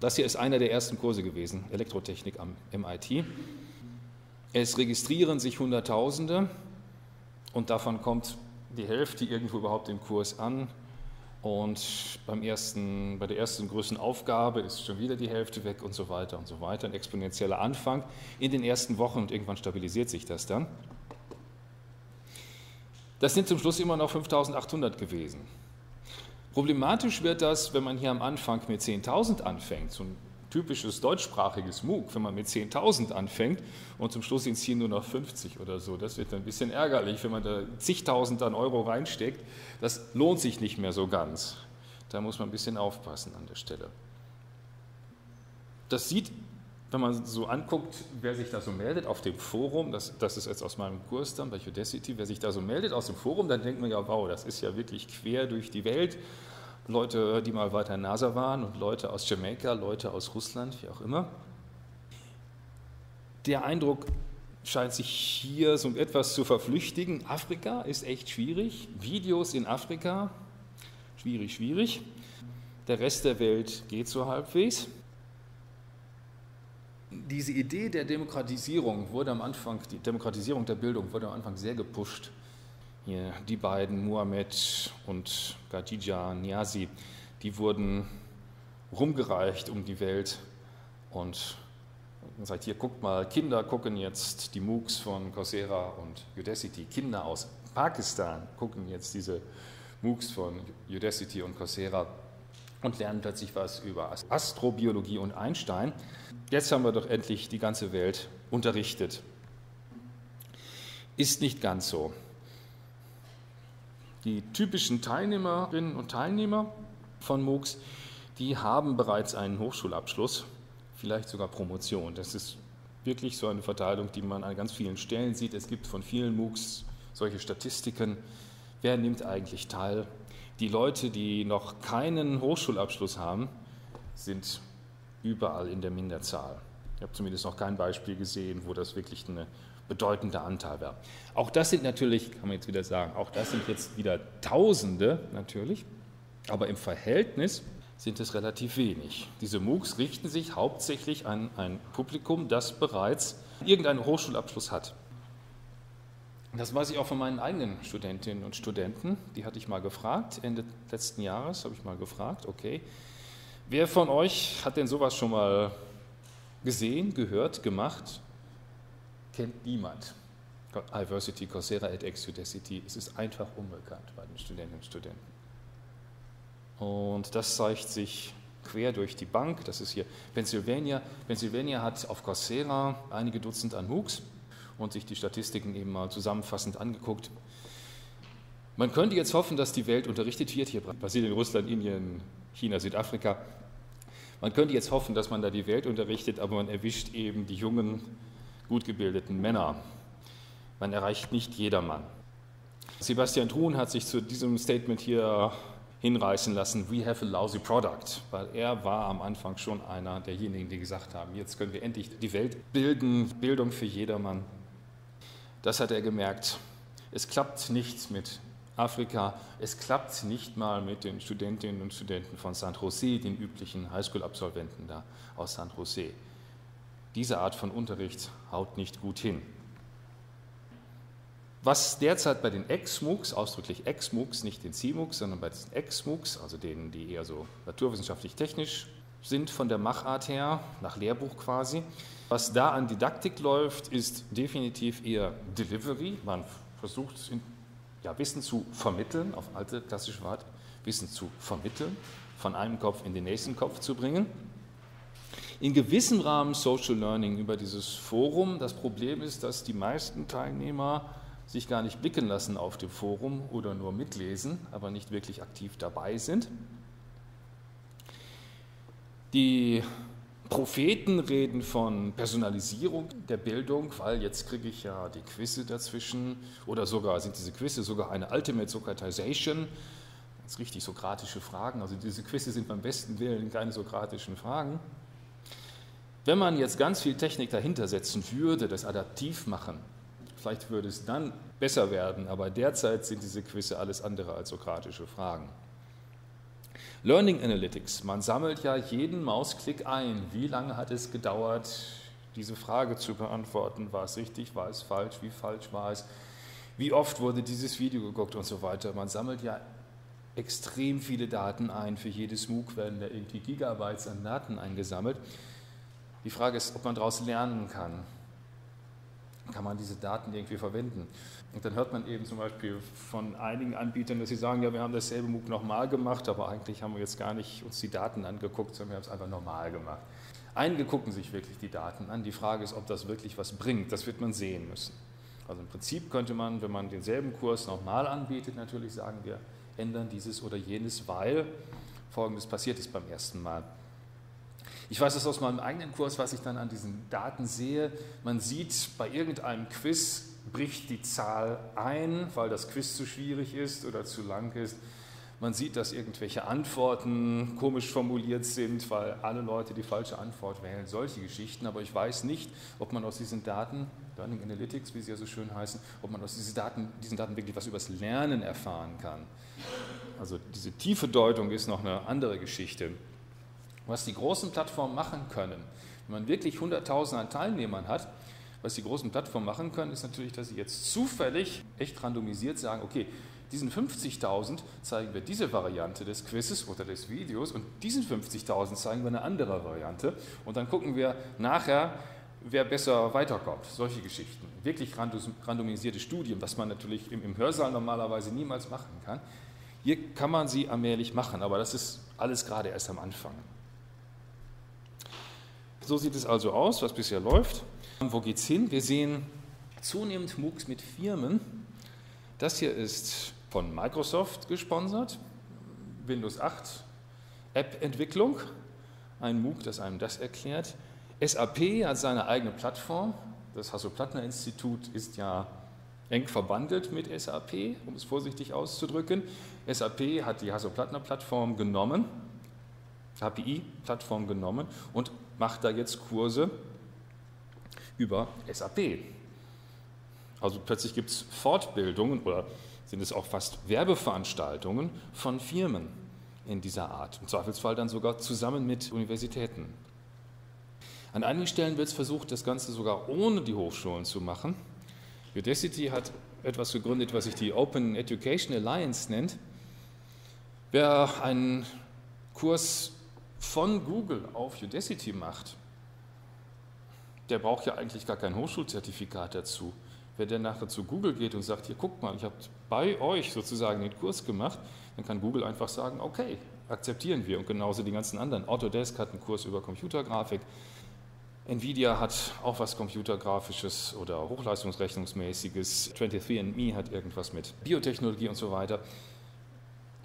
Das hier ist einer der ersten Kurse gewesen, Elektrotechnik am MIT. Es registrieren sich Hunderttausende und davon kommt die Hälfte irgendwo überhaupt im Kurs an. Und beim ersten, bei der ersten größten Aufgabe ist schon wieder die Hälfte weg und so weiter und so weiter. Ein exponentieller Anfang in den ersten Wochen und irgendwann stabilisiert sich das dann. Das sind zum Schluss immer noch 5800 gewesen. Problematisch wird das, wenn man hier am Anfang mit 10.000 anfängt, so ein typisches deutschsprachiges MOOC, wenn man mit 10.000 anfängt und zum Schluss sind es hier nur noch 50 oder so. Das wird ein bisschen ärgerlich, wenn man da zigtausend an Euro reinsteckt. Das lohnt sich nicht mehr so ganz. Da muss man ein bisschen aufpassen an der Stelle. Das sieht, wenn man so anguckt, wer sich da so meldet auf dem Forum, das, das ist jetzt aus meinem Kurs dann bei Udacity, wer sich da so meldet aus dem Forum, dann denkt man ja, wow, das ist ja wirklich quer durch die Welt Leute, die mal weiter in NASA waren und Leute aus Jamaika, Leute aus Russland, wie auch immer. Der Eindruck scheint sich hier so etwas zu verflüchtigen. Afrika ist echt schwierig. Videos in Afrika, schwierig, schwierig. Der Rest der Welt geht so halbwegs. Diese Idee der Demokratisierung wurde am Anfang, die Demokratisierung der Bildung wurde am Anfang sehr gepusht hier, die beiden, Muhammad und Khadija Niazi, die wurden rumgereicht um die Welt und sagt, hier guckt mal, Kinder gucken jetzt die MOOCs von Coursera und Udacity. Kinder aus Pakistan gucken jetzt diese MOOCs von Udacity und Coursera und lernen plötzlich was über Astrobiologie und Einstein. Jetzt haben wir doch endlich die ganze Welt unterrichtet. Ist nicht ganz so. Die typischen Teilnehmerinnen und Teilnehmer von MOOCs, die haben bereits einen Hochschulabschluss, vielleicht sogar Promotion. Das ist wirklich so eine Verteilung, die man an ganz vielen Stellen sieht. Es gibt von vielen MOOCs solche Statistiken. Wer nimmt eigentlich teil? Die Leute, die noch keinen Hochschulabschluss haben, sind überall in der Minderzahl. Ich habe zumindest noch kein Beispiel gesehen, wo das wirklich eine bedeutender Anteil wäre. Auch das sind natürlich, kann man jetzt wieder sagen, auch das sind jetzt wieder Tausende natürlich, aber im Verhältnis sind es relativ wenig. Diese MOOCs richten sich hauptsächlich an ein Publikum, das bereits irgendeinen Hochschulabschluss hat. Das weiß ich auch von meinen eigenen Studentinnen und Studenten. Die hatte ich mal gefragt, Ende letzten Jahres habe ich mal gefragt, okay, wer von euch hat denn sowas schon mal gesehen, gehört, gemacht? Kennt niemand. Diversity, Coursera, edX, Udacity, es ist einfach unbekannt bei den Studentinnen und Studenten. Und das zeigt sich quer durch die Bank. Das ist hier Pennsylvania. Pennsylvania hat auf Coursera einige Dutzend an MOOCs und sich die Statistiken eben mal zusammenfassend angeguckt. Man könnte jetzt hoffen, dass die Welt unterrichtet wird, hier Brasilien, Russland, Indien, China, Südafrika. Man könnte jetzt hoffen, dass man da die Welt unterrichtet, aber man erwischt eben die jungen, gut gebildeten Männer. Man erreicht nicht jedermann. Sebastian Truhn hat sich zu diesem Statement hier hinreißen lassen, we have a lousy product, weil er war am Anfang schon einer derjenigen, die gesagt haben, jetzt können wir endlich die Welt bilden, Bildung für jedermann. Das hat er gemerkt. Es klappt nicht mit Afrika, es klappt nicht mal mit den Studentinnen und Studenten von San Jose, den üblichen Highschool-Absolventen da aus San Jose. Diese Art von Unterricht haut nicht gut hin. Was derzeit bei den Ex-MOOCs, ausdrücklich Ex-MOOCs, nicht den C-MOOCs, sondern bei den Ex-MOOCs, also denen, die eher so naturwissenschaftlich-technisch sind von der Machart her, nach Lehrbuch quasi, was da an Didaktik läuft, ist definitiv eher Delivery. Man versucht, ja, Wissen zu vermitteln, auf alte klassische Wort, Wissen zu vermitteln, von einem Kopf in den nächsten Kopf zu bringen. In gewissem Rahmen Social Learning über dieses Forum. Das Problem ist, dass die meisten Teilnehmer sich gar nicht blicken lassen auf dem Forum oder nur mitlesen, aber nicht wirklich aktiv dabei sind. Die Propheten reden von Personalisierung der Bildung, weil jetzt kriege ich ja die Quizze dazwischen oder sogar sind diese Quizze sogar eine Ultimate Socratization. Das richtig sokratische Fragen. Also diese Quizze sind beim besten Willen keine sokratischen Fragen. Wenn man jetzt ganz viel Technik dahinter setzen würde, das adaptiv machen, Vielleicht würde es dann besser werden, aber derzeit sind diese Quizze alles andere als sokratische Fragen. Learning Analytics. Man sammelt ja jeden Mausklick ein. Wie lange hat es gedauert, diese Frage zu beantworten? War es richtig? War es falsch? Wie falsch war es? Wie oft wurde dieses Video geguckt und so weiter? Man sammelt ja extrem viele Daten ein. Für jedes MOOC werden da irgendwie Gigabytes an Daten eingesammelt. Die Frage ist, ob man daraus lernen kann kann man diese Daten irgendwie verwenden. Und dann hört man eben zum Beispiel von einigen Anbietern, dass sie sagen, ja, wir haben dasselbe MOOC nochmal gemacht, aber eigentlich haben wir jetzt gar nicht uns die Daten angeguckt, sondern wir haben es einfach normal gemacht. Einige gucken sich wirklich die Daten an. Die Frage ist, ob das wirklich was bringt. Das wird man sehen müssen. Also im Prinzip könnte man, wenn man denselben Kurs nochmal anbietet, natürlich sagen, wir ändern dieses oder jenes, weil Folgendes passiert ist beim ersten Mal. Ich weiß das aus meinem eigenen Kurs, was ich dann an diesen Daten sehe. Man sieht, bei irgendeinem Quiz bricht die Zahl ein, weil das Quiz zu schwierig ist oder zu lang ist. Man sieht, dass irgendwelche Antworten komisch formuliert sind, weil alle Leute die falsche Antwort wählen. Solche Geschichten. Aber ich weiß nicht, ob man aus diesen Daten, Learning Analytics, wie sie ja so schön heißen, ob man aus diesen Daten, diesen Daten wirklich was über das Lernen erfahren kann. Also diese tiefe Deutung ist noch eine andere Geschichte. Was die großen Plattformen machen können, wenn man wirklich Hunderttausende an Teilnehmern hat, was die großen Plattformen machen können, ist natürlich, dass sie jetzt zufällig, echt randomisiert sagen, okay, diesen 50.000 zeigen wir diese Variante des Quizzes oder des Videos und diesen 50.000 zeigen wir eine andere Variante und dann gucken wir nachher, wer besser weiterkommt. Solche Geschichten. Wirklich randomisierte Studien, was man natürlich im, Hörsaal normalerweise niemals machen kann. Hier kann man sie allmählich machen, aber das ist alles gerade erst am Anfang. So sieht es also aus, was bisher läuft. Wo geht es hin? Wir sehen zunehmend MOOCs mit Firmen. Das hier ist von Microsoft gesponsert, Windows 8 App-Entwicklung, ein MOOC, das einem das erklärt. SAP hat seine eigene Plattform. Das Hasso-Plattner-Institut ist ja eng verbandelt mit SAP, um es vorsichtig auszudrücken. SAP hat die Hasso-Plattner-Plattform genommen, HPI-Plattform genommen und macht da jetzt Kurse über SAP. Also plötzlich gibt es Fortbildungen oder sind es auch fast Werbeveranstaltungen von Firmen in dieser Art. Im Zweifelsfall dann sogar zusammen mit Universitäten. An einigen Stellen wird es versucht, das Ganze sogar ohne die Hochschulen zu machen. Udacity hat etwas gegründet, was sich die Open Education Alliance nennt. Wer einen Kurs von Google auf Udacity macht, der braucht ja eigentlich gar kein Hochschulzertifikat dazu. Wenn der nachher zu Google geht und sagt, hier guckt mal, ich habe bei euch sozusagen den Kurs gemacht, dann kann Google einfach sagen, okay, akzeptieren wir. Und genauso die ganzen anderen. Autodesk hat einen Kurs über Computergrafik. Nvidia hat auch was Computergrafisches oder Hochleistungsrechnungsmäßiges. 23andMe hat irgendwas mit Biotechnologie und so weiter.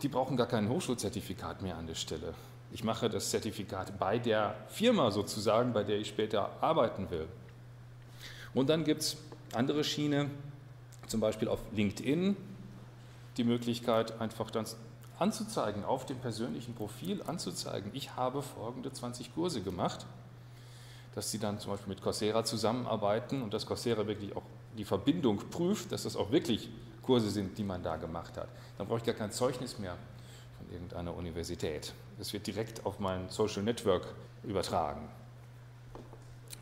Die brauchen gar kein Hochschulzertifikat mehr an der Stelle. Ich mache das Zertifikat bei der Firma sozusagen, bei der ich später arbeiten will. Und dann gibt es andere Schiene, zum Beispiel auf LinkedIn, die Möglichkeit einfach dann anzuzeigen, auf dem persönlichen Profil anzuzeigen, ich habe folgende 20 Kurse gemacht, dass sie dann zum Beispiel mit Coursera zusammenarbeiten und dass Coursera wirklich auch die Verbindung prüft, dass das auch wirklich Kurse sind, die man da gemacht hat. Dann brauche ich gar kein Zeugnis mehr irgendeiner Universität. Das wird direkt auf mein Social Network übertragen.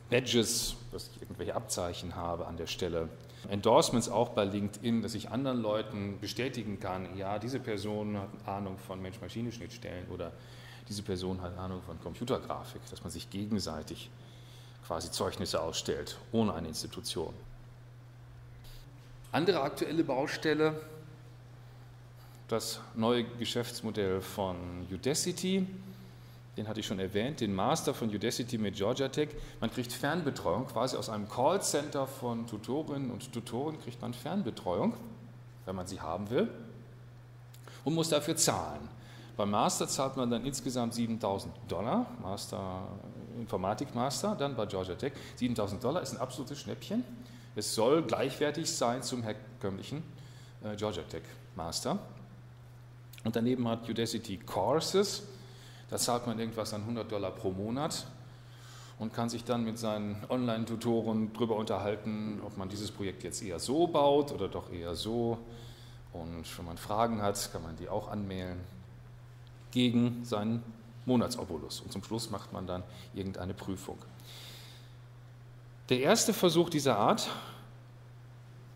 Badges, dass ich irgendwelche Abzeichen habe an der Stelle. Endorsements auch bei LinkedIn, dass ich anderen Leuten bestätigen kann, ja, diese Person hat Ahnung von Mensch-Maschine-Schnittstellen oder diese Person hat Ahnung von Computergrafik, dass man sich gegenseitig quasi Zeugnisse ausstellt, ohne eine Institution. Andere aktuelle Baustelle, das neue Geschäftsmodell von Udacity, den hatte ich schon erwähnt, den Master von Udacity mit Georgia Tech. Man kriegt Fernbetreuung, quasi aus einem Callcenter von Tutorinnen und Tutoren kriegt man Fernbetreuung, wenn man sie haben will, und muss dafür zahlen. Beim Master zahlt man dann insgesamt 7000 Dollar, Master, Informatik Master, dann bei Georgia Tech. 7000 Dollar ist ein absolutes Schnäppchen. Es soll gleichwertig sein zum herkömmlichen äh, Georgia Tech Master. Und daneben hat Udacity Courses, da zahlt man irgendwas an 100 Dollar pro Monat und kann sich dann mit seinen Online-Tutoren darüber unterhalten, ob man dieses Projekt jetzt eher so baut oder doch eher so. Und wenn man Fragen hat, kann man die auch anmelden gegen seinen Monatsobolus. Und zum Schluss macht man dann irgendeine Prüfung. Der erste Versuch dieser Art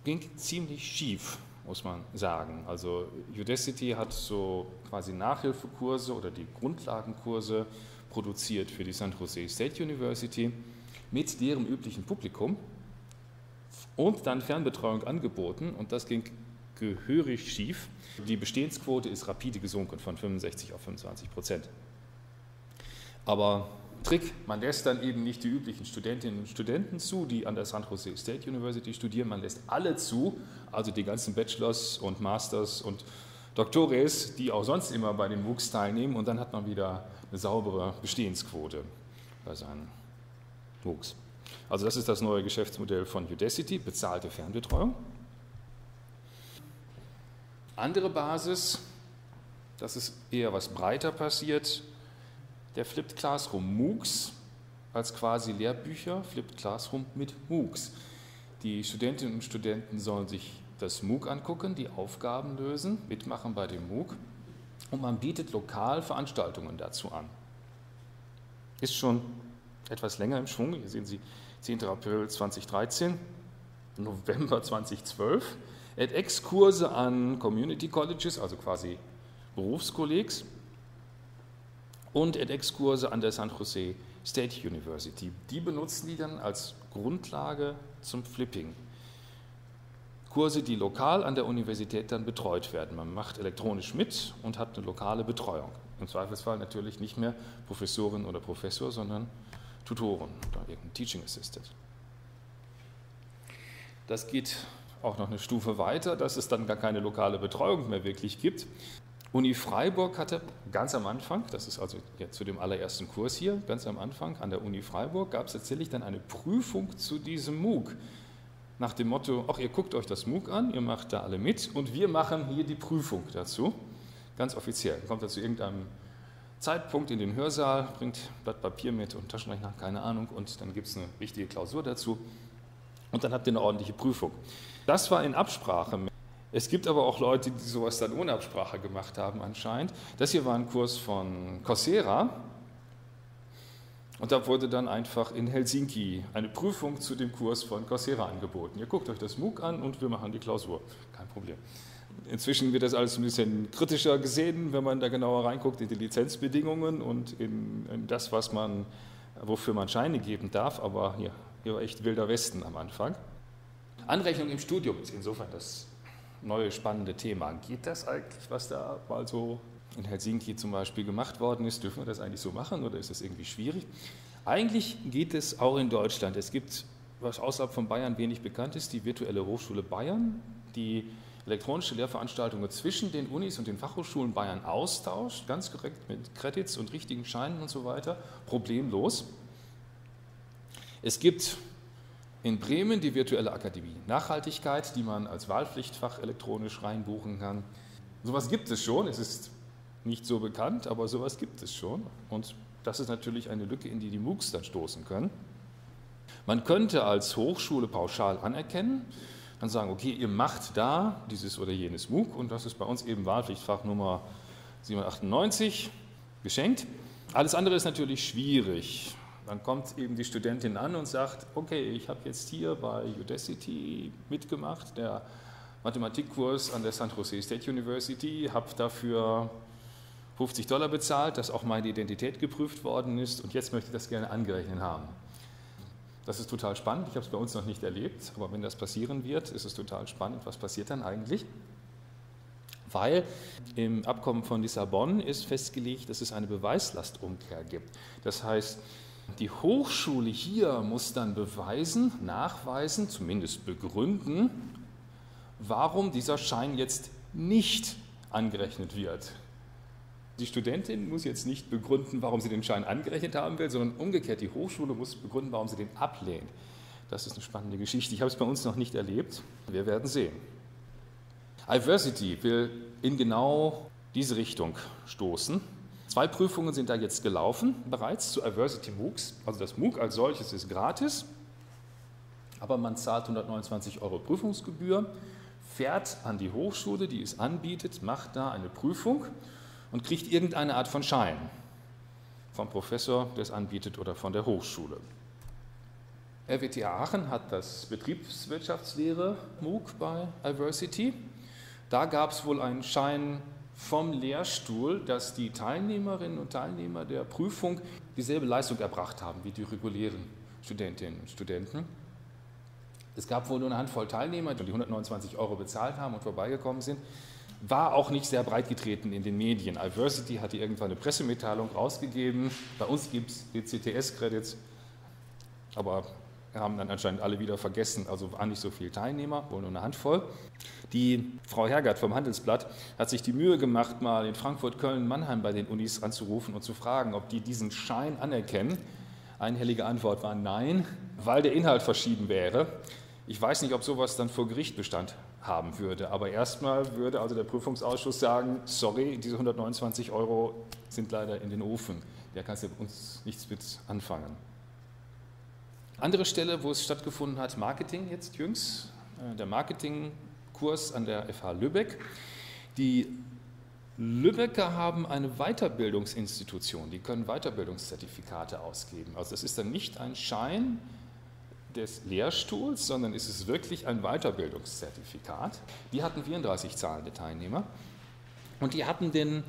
ging ziemlich schief muss man sagen. Also Udacity hat so quasi Nachhilfekurse oder die Grundlagenkurse produziert für die San Jose State University mit deren üblichen Publikum und dann Fernbetreuung angeboten und das ging gehörig schief. Die Bestehensquote ist rapide gesunken von 65 auf 25 Prozent. Aber Trick, man lässt dann eben nicht die üblichen Studentinnen und Studenten zu, die an der San Jose State University studieren, man lässt alle zu, also die ganzen Bachelors und Masters und Doktores, die auch sonst immer bei den MOOCs teilnehmen und dann hat man wieder eine saubere Bestehensquote bei seinen MOOCs. Also das ist das neue Geschäftsmodell von Udacity, bezahlte Fernbetreuung. Andere Basis, das ist eher was breiter passiert, der Flipped Classroom MOOCs als quasi Lehrbücher, Flipped Classroom mit MOOCs. Die Studentinnen und Studenten sollen sich das MOOC angucken, die Aufgaben lösen, mitmachen bei dem MOOC und man bietet lokal Veranstaltungen dazu an. Ist schon etwas länger im Schwung. Hier sehen Sie 10. April 2013, November 2012. edX-Kurse an Community Colleges, also quasi Berufskollegs und edX-Kurse an der San Jose State University. Die benutzen die dann als Grundlage zum Flipping. Kurse, die lokal an der Universität dann betreut werden. Man macht elektronisch mit und hat eine lokale Betreuung. Im Zweifelsfall natürlich nicht mehr Professorin oder Professor, sondern Tutoren oder irgendein Teaching Assistant. Das geht auch noch eine Stufe weiter, dass es dann gar keine lokale Betreuung mehr wirklich gibt, Uni Freiburg hatte ganz am Anfang, das ist also jetzt zu dem allerersten Kurs hier, ganz am Anfang an der Uni Freiburg gab es tatsächlich dann eine Prüfung zu diesem MOOC. Nach dem Motto, ach, ihr guckt euch das MOOC an, ihr macht da alle mit und wir machen hier die Prüfung dazu. Ganz offiziell. Kommt dazu irgendeinem Zeitpunkt in den Hörsaal, bringt Blatt Papier mit und Taschenrechner, keine Ahnung, und dann gibt es eine richtige Klausur dazu. Und dann habt ihr eine ordentliche Prüfung. Das war in Absprache mit es gibt aber auch Leute, die sowas dann ohne Absprache gemacht haben anscheinend. Das hier war ein Kurs von Coursera und da wurde dann einfach in Helsinki eine Prüfung zu dem Kurs von Coursera angeboten. Ihr guckt euch das MOOC an und wir machen die Klausur. Kein Problem. Inzwischen wird das alles ein bisschen kritischer gesehen, wenn man da genauer reinguckt in die Lizenzbedingungen und in, in das, was man, wofür man Scheine geben darf. Aber hier, hier war echt wilder Westen am Anfang. Anrechnung im Studium ist insofern das neue spannende Thema. Geht das eigentlich, was da mal so in Helsinki zum Beispiel gemacht worden ist? Dürfen wir das eigentlich so machen oder ist das irgendwie schwierig? Eigentlich geht es auch in Deutschland. Es gibt, was außerhalb von Bayern wenig bekannt ist, die virtuelle Hochschule Bayern, die elektronische Lehrveranstaltungen zwischen den Unis und den Fachhochschulen Bayern austauscht, ganz korrekt mit Credits und richtigen Scheinen und so weiter, problemlos. Es gibt in Bremen die virtuelle Akademie Nachhaltigkeit, die man als Wahlpflichtfach elektronisch reinbuchen kann. Sowas gibt es schon, es ist nicht so bekannt, aber sowas gibt es schon. Und das ist natürlich eine Lücke, in die die MOOCs dann stoßen können. Man könnte als Hochschule pauschal anerkennen, dann sagen, okay, ihr macht da dieses oder jenes MOOC und das ist bei uns eben Wahlpflichtfach Nummer 798 geschenkt. Alles andere ist natürlich schwierig. Dann kommt eben die Studentin an und sagt, okay, ich habe jetzt hier bei Udacity mitgemacht, der Mathematikkurs an der San Jose State University, habe dafür 50 Dollar bezahlt, dass auch meine Identität geprüft worden ist und jetzt möchte ich das gerne angerechnet haben. Das ist total spannend, ich habe es bei uns noch nicht erlebt, aber wenn das passieren wird, ist es total spannend. Was passiert dann eigentlich? Weil im Abkommen von Lissabon ist festgelegt, dass es eine Beweislastumkehr gibt. Das heißt, die Hochschule hier muss dann beweisen, nachweisen, zumindest begründen, warum dieser Schein jetzt nicht angerechnet wird. Die Studentin muss jetzt nicht begründen, warum sie den Schein angerechnet haben will, sondern umgekehrt, die Hochschule muss begründen, warum sie den ablehnt. Das ist eine spannende Geschichte. Ich habe es bei uns noch nicht erlebt. Wir werden sehen. Iversity will in genau diese Richtung stoßen. Zwei Prüfungen sind da jetzt gelaufen bereits zu Iversity MOOCs. Also das MOOC als solches ist gratis, aber man zahlt 129 Euro Prüfungsgebühr, fährt an die Hochschule, die es anbietet, macht da eine Prüfung und kriegt irgendeine Art von Schein vom Professor, der es anbietet, oder von der Hochschule. RWTH Aachen hat das Betriebswirtschaftslehre MOOC bei Iversity. Da gab es wohl einen Schein vom Lehrstuhl, dass die Teilnehmerinnen und Teilnehmer der Prüfung dieselbe Leistung erbracht haben wie die regulären Studentinnen und Studenten. Es gab wohl nur eine Handvoll Teilnehmer, die 129 Euro bezahlt haben und vorbeigekommen sind war auch nicht sehr breit getreten in den Medien. Iversity hatte irgendwann eine Pressemitteilung rausgegeben. Bei uns gibt es die CTS-Credits, aber haben dann anscheinend alle wieder vergessen, also waren nicht so viele Teilnehmer, wohl nur eine Handvoll. Die Frau Hergert vom Handelsblatt hat sich die Mühe gemacht, mal in Frankfurt, Köln, Mannheim bei den Unis anzurufen und zu fragen, ob die diesen Schein anerkennen. Einhellige Antwort war nein, weil der Inhalt verschieden wäre. Ich weiß nicht, ob sowas dann vor Gericht Bestand haben würde. Aber erstmal würde also der Prüfungsausschuss sagen, sorry, diese 129 Euro sind leider in den Ofen. Da kannst du uns nichts mit anfangen. Andere Stelle, wo es stattgefunden hat, Marketing jetzt jüngst, äh, der Marketingkurs an der FH Lübeck. Die Lübecker haben eine Weiterbildungsinstitution, die können Weiterbildungszertifikate ausgeben. Also es ist dann nicht ein Schein, des Lehrstuhls, sondern ist es wirklich ein Weiterbildungszertifikat. Die hatten 34 zahlende Teilnehmer und die hatten den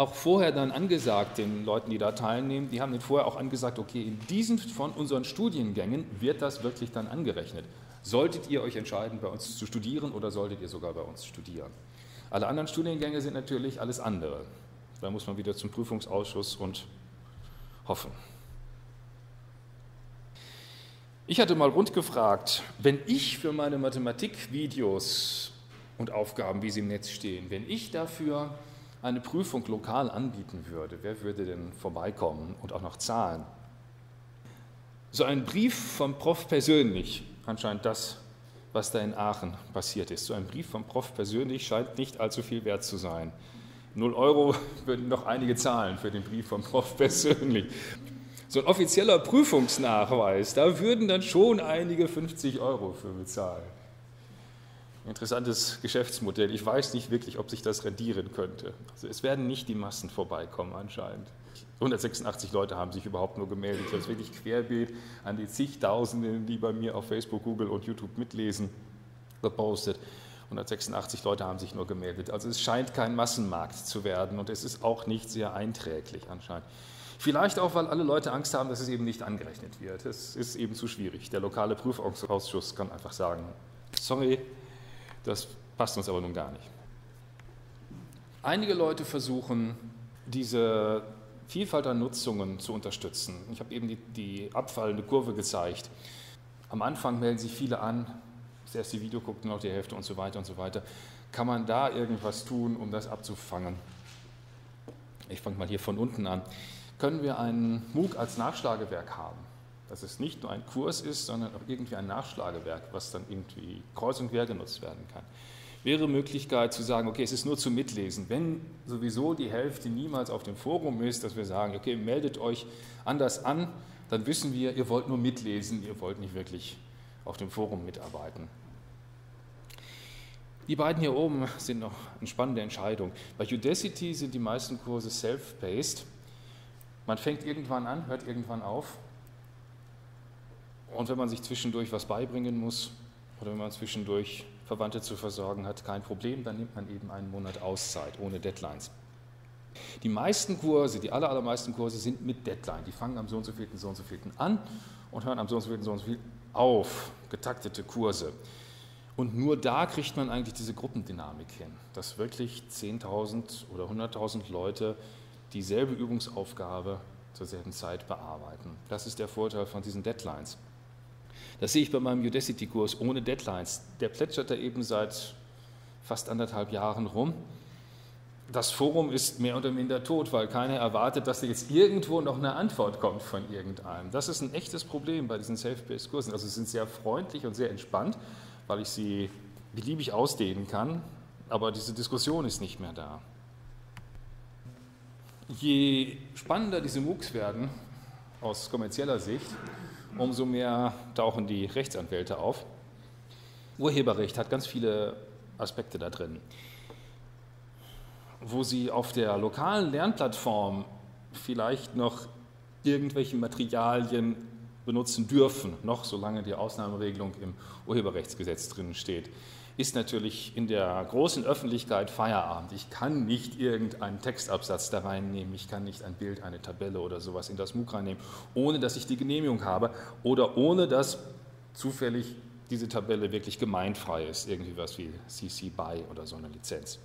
auch vorher dann angesagt, den Leuten, die da teilnehmen, die haben den vorher auch angesagt, okay, in diesen von unseren Studiengängen wird das wirklich dann angerechnet. Solltet ihr euch entscheiden, bei uns zu studieren oder solltet ihr sogar bei uns studieren? Alle anderen Studiengänge sind natürlich alles andere. Da muss man wieder zum Prüfungsausschuss und hoffen. Ich hatte mal rund gefragt, wenn ich für meine Mathematikvideos und Aufgaben, wie sie im Netz stehen, wenn ich dafür eine Prüfung lokal anbieten würde, wer würde denn vorbeikommen und auch noch zahlen? So ein Brief vom Prof persönlich, anscheinend das, was da in Aachen passiert ist. So ein Brief vom Prof persönlich scheint nicht allzu viel wert zu sein. Null Euro würden noch einige zahlen für den Brief vom Prof persönlich so ein offizieller Prüfungsnachweis, da würden dann schon einige 50 Euro für bezahlen. Interessantes Geschäftsmodell. Ich weiß nicht wirklich, ob sich das rendieren könnte. Also es werden nicht die Massen vorbeikommen anscheinend. 186 Leute haben sich überhaupt nur gemeldet. Das ist wirklich querbeet an die zigtausenden, die bei mir auf Facebook, Google und YouTube mitlesen, gepostet. 186 Leute haben sich nur gemeldet. Also es scheint kein Massenmarkt zu werden und es ist auch nicht sehr einträglich anscheinend. Vielleicht auch, weil alle Leute Angst haben, dass es eben nicht angerechnet wird. Es ist eben zu schwierig. Der lokale Prüfungsausschuss kann einfach sagen, sorry, das passt uns aber nun gar nicht. Einige Leute versuchen, diese Vielfalt an Nutzungen zu unterstützen. Ich habe eben die, die abfallende Kurve gezeigt. Am Anfang melden sich viele an, das erste Video guckt nur noch die Hälfte und so weiter und so weiter. Kann man da irgendwas tun, um das abzufangen? Ich fange mal hier von unten an. Können wir einen MOOC als Nachschlagewerk haben? Dass es nicht nur ein Kurs ist, sondern auch irgendwie ein Nachschlagewerk, was dann irgendwie kreuz und quer genutzt werden kann. Wäre Möglichkeit zu sagen, okay, es ist nur zum Mitlesen. Wenn sowieso die Hälfte niemals auf dem Forum ist, dass wir sagen, okay, meldet euch anders an, dann wissen wir, ihr wollt nur mitlesen, ihr wollt nicht wirklich auf dem Forum mitarbeiten. Die beiden hier oben sind noch eine spannende Entscheidung. Bei Udacity sind die meisten Kurse self-paced. Man fängt irgendwann an, hört irgendwann auf. Und wenn man sich zwischendurch was beibringen muss oder wenn man zwischendurch Verwandte zu versorgen hat, kein Problem, dann nimmt man eben einen Monat Auszeit ohne Deadlines. Die meisten Kurse, die aller, allermeisten Kurse sind mit Deadline. Die fangen am so und so vielten, so und so vielten an und hören am so und so vielten, so und so viel auf. Getaktete Kurse. Und nur da kriegt man eigentlich diese Gruppendynamik hin, dass wirklich 10.000 oder 100.000 Leute dieselbe Übungsaufgabe zur selben Zeit bearbeiten. Das ist der Vorteil von diesen Deadlines. Das sehe ich bei meinem Udacity-Kurs ohne Deadlines. Der plätschert da eben seit fast anderthalb Jahren rum. Das Forum ist mehr oder minder tot, weil keiner erwartet, dass da jetzt irgendwo noch eine Antwort kommt von irgendeinem. Das ist ein echtes Problem bei diesen Self-Paced-Kursen. Also sie sind sehr freundlich und sehr entspannt, weil ich sie beliebig ausdehnen kann, aber diese Diskussion ist nicht mehr da. Je spannender diese MOOCs werden, aus kommerzieller Sicht, umso mehr tauchen die Rechtsanwälte auf. Urheberrecht hat ganz viele Aspekte da drin. Wo Sie auf der lokalen Lernplattform vielleicht noch irgendwelche Materialien benutzen dürfen, noch solange die Ausnahmeregelung im Urheberrechtsgesetz drin steht, ist natürlich in der großen Öffentlichkeit Feierabend. Ich kann nicht irgendeinen Textabsatz da reinnehmen, ich kann nicht ein Bild, eine Tabelle oder sowas in das MOOC reinnehmen, ohne dass ich die Genehmigung habe oder ohne dass zufällig diese Tabelle wirklich gemeinfrei ist, irgendwie was wie CC BY oder so eine Lizenz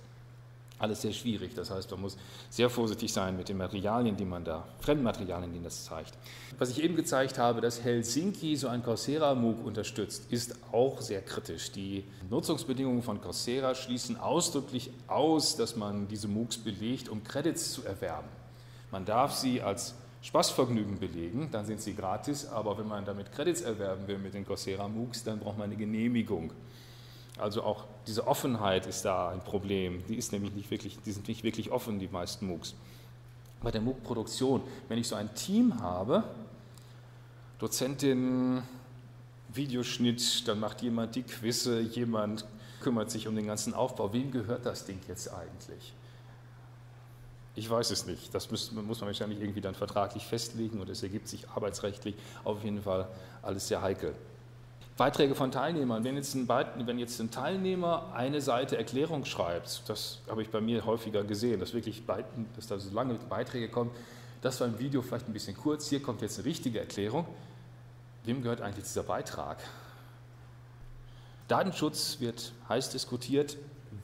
alles sehr schwierig. Das heißt, man muss sehr vorsichtig sein mit den Materialien, die man da, Fremdmaterialien, die das zeigt. Was ich eben gezeigt habe, dass Helsinki so ein Coursera-MOOC unterstützt, ist auch sehr kritisch. Die Nutzungsbedingungen von Coursera schließen ausdrücklich aus, dass man diese MOOCs belegt, um Credits zu erwerben. Man darf sie als Spaßvergnügen belegen, dann sind sie gratis, aber wenn man damit Credits erwerben will mit den Coursera MOOCs, dann braucht man eine Genehmigung. Also auch diese Offenheit ist da ein Problem. Die ist nämlich nicht wirklich, die sind nicht wirklich offen, die meisten MOOCs. Bei der MOOC-Produktion, wenn ich so ein Team habe, Dozentin, Videoschnitt, dann macht jemand die Quizze, jemand kümmert sich um den ganzen Aufbau. Wem gehört das Ding jetzt eigentlich? Ich weiß es nicht. Das muss, muss man wahrscheinlich irgendwie dann vertraglich festlegen und es ergibt sich arbeitsrechtlich auf jeden Fall alles sehr heikel. Beiträge von Teilnehmern. Wenn jetzt, ein, wenn jetzt ein Teilnehmer eine Seite Erklärung schreibt, das habe ich bei mir häufiger gesehen, dass wirklich dass da so lange Beiträge kommen, das war im Video vielleicht ein bisschen kurz, hier kommt jetzt eine richtige Erklärung. Wem gehört eigentlich dieser Beitrag? Datenschutz wird heiß diskutiert,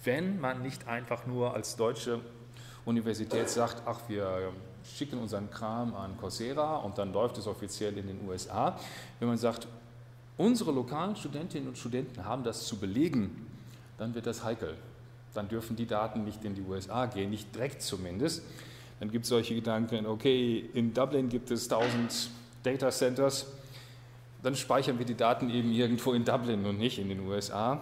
wenn man nicht einfach nur als deutsche Universität sagt, ach, wir schicken unseren Kram an Coursera und dann läuft es offiziell in den USA. Wenn man sagt, unsere lokalen Studentinnen und Studenten haben das zu belegen, dann wird das heikel. Dann dürfen die Daten nicht in die USA gehen, nicht direkt zumindest. Dann gibt es solche Gedanken, okay, in Dublin gibt es 1000 Data Centers, dann speichern wir die Daten eben irgendwo in Dublin und nicht in den USA.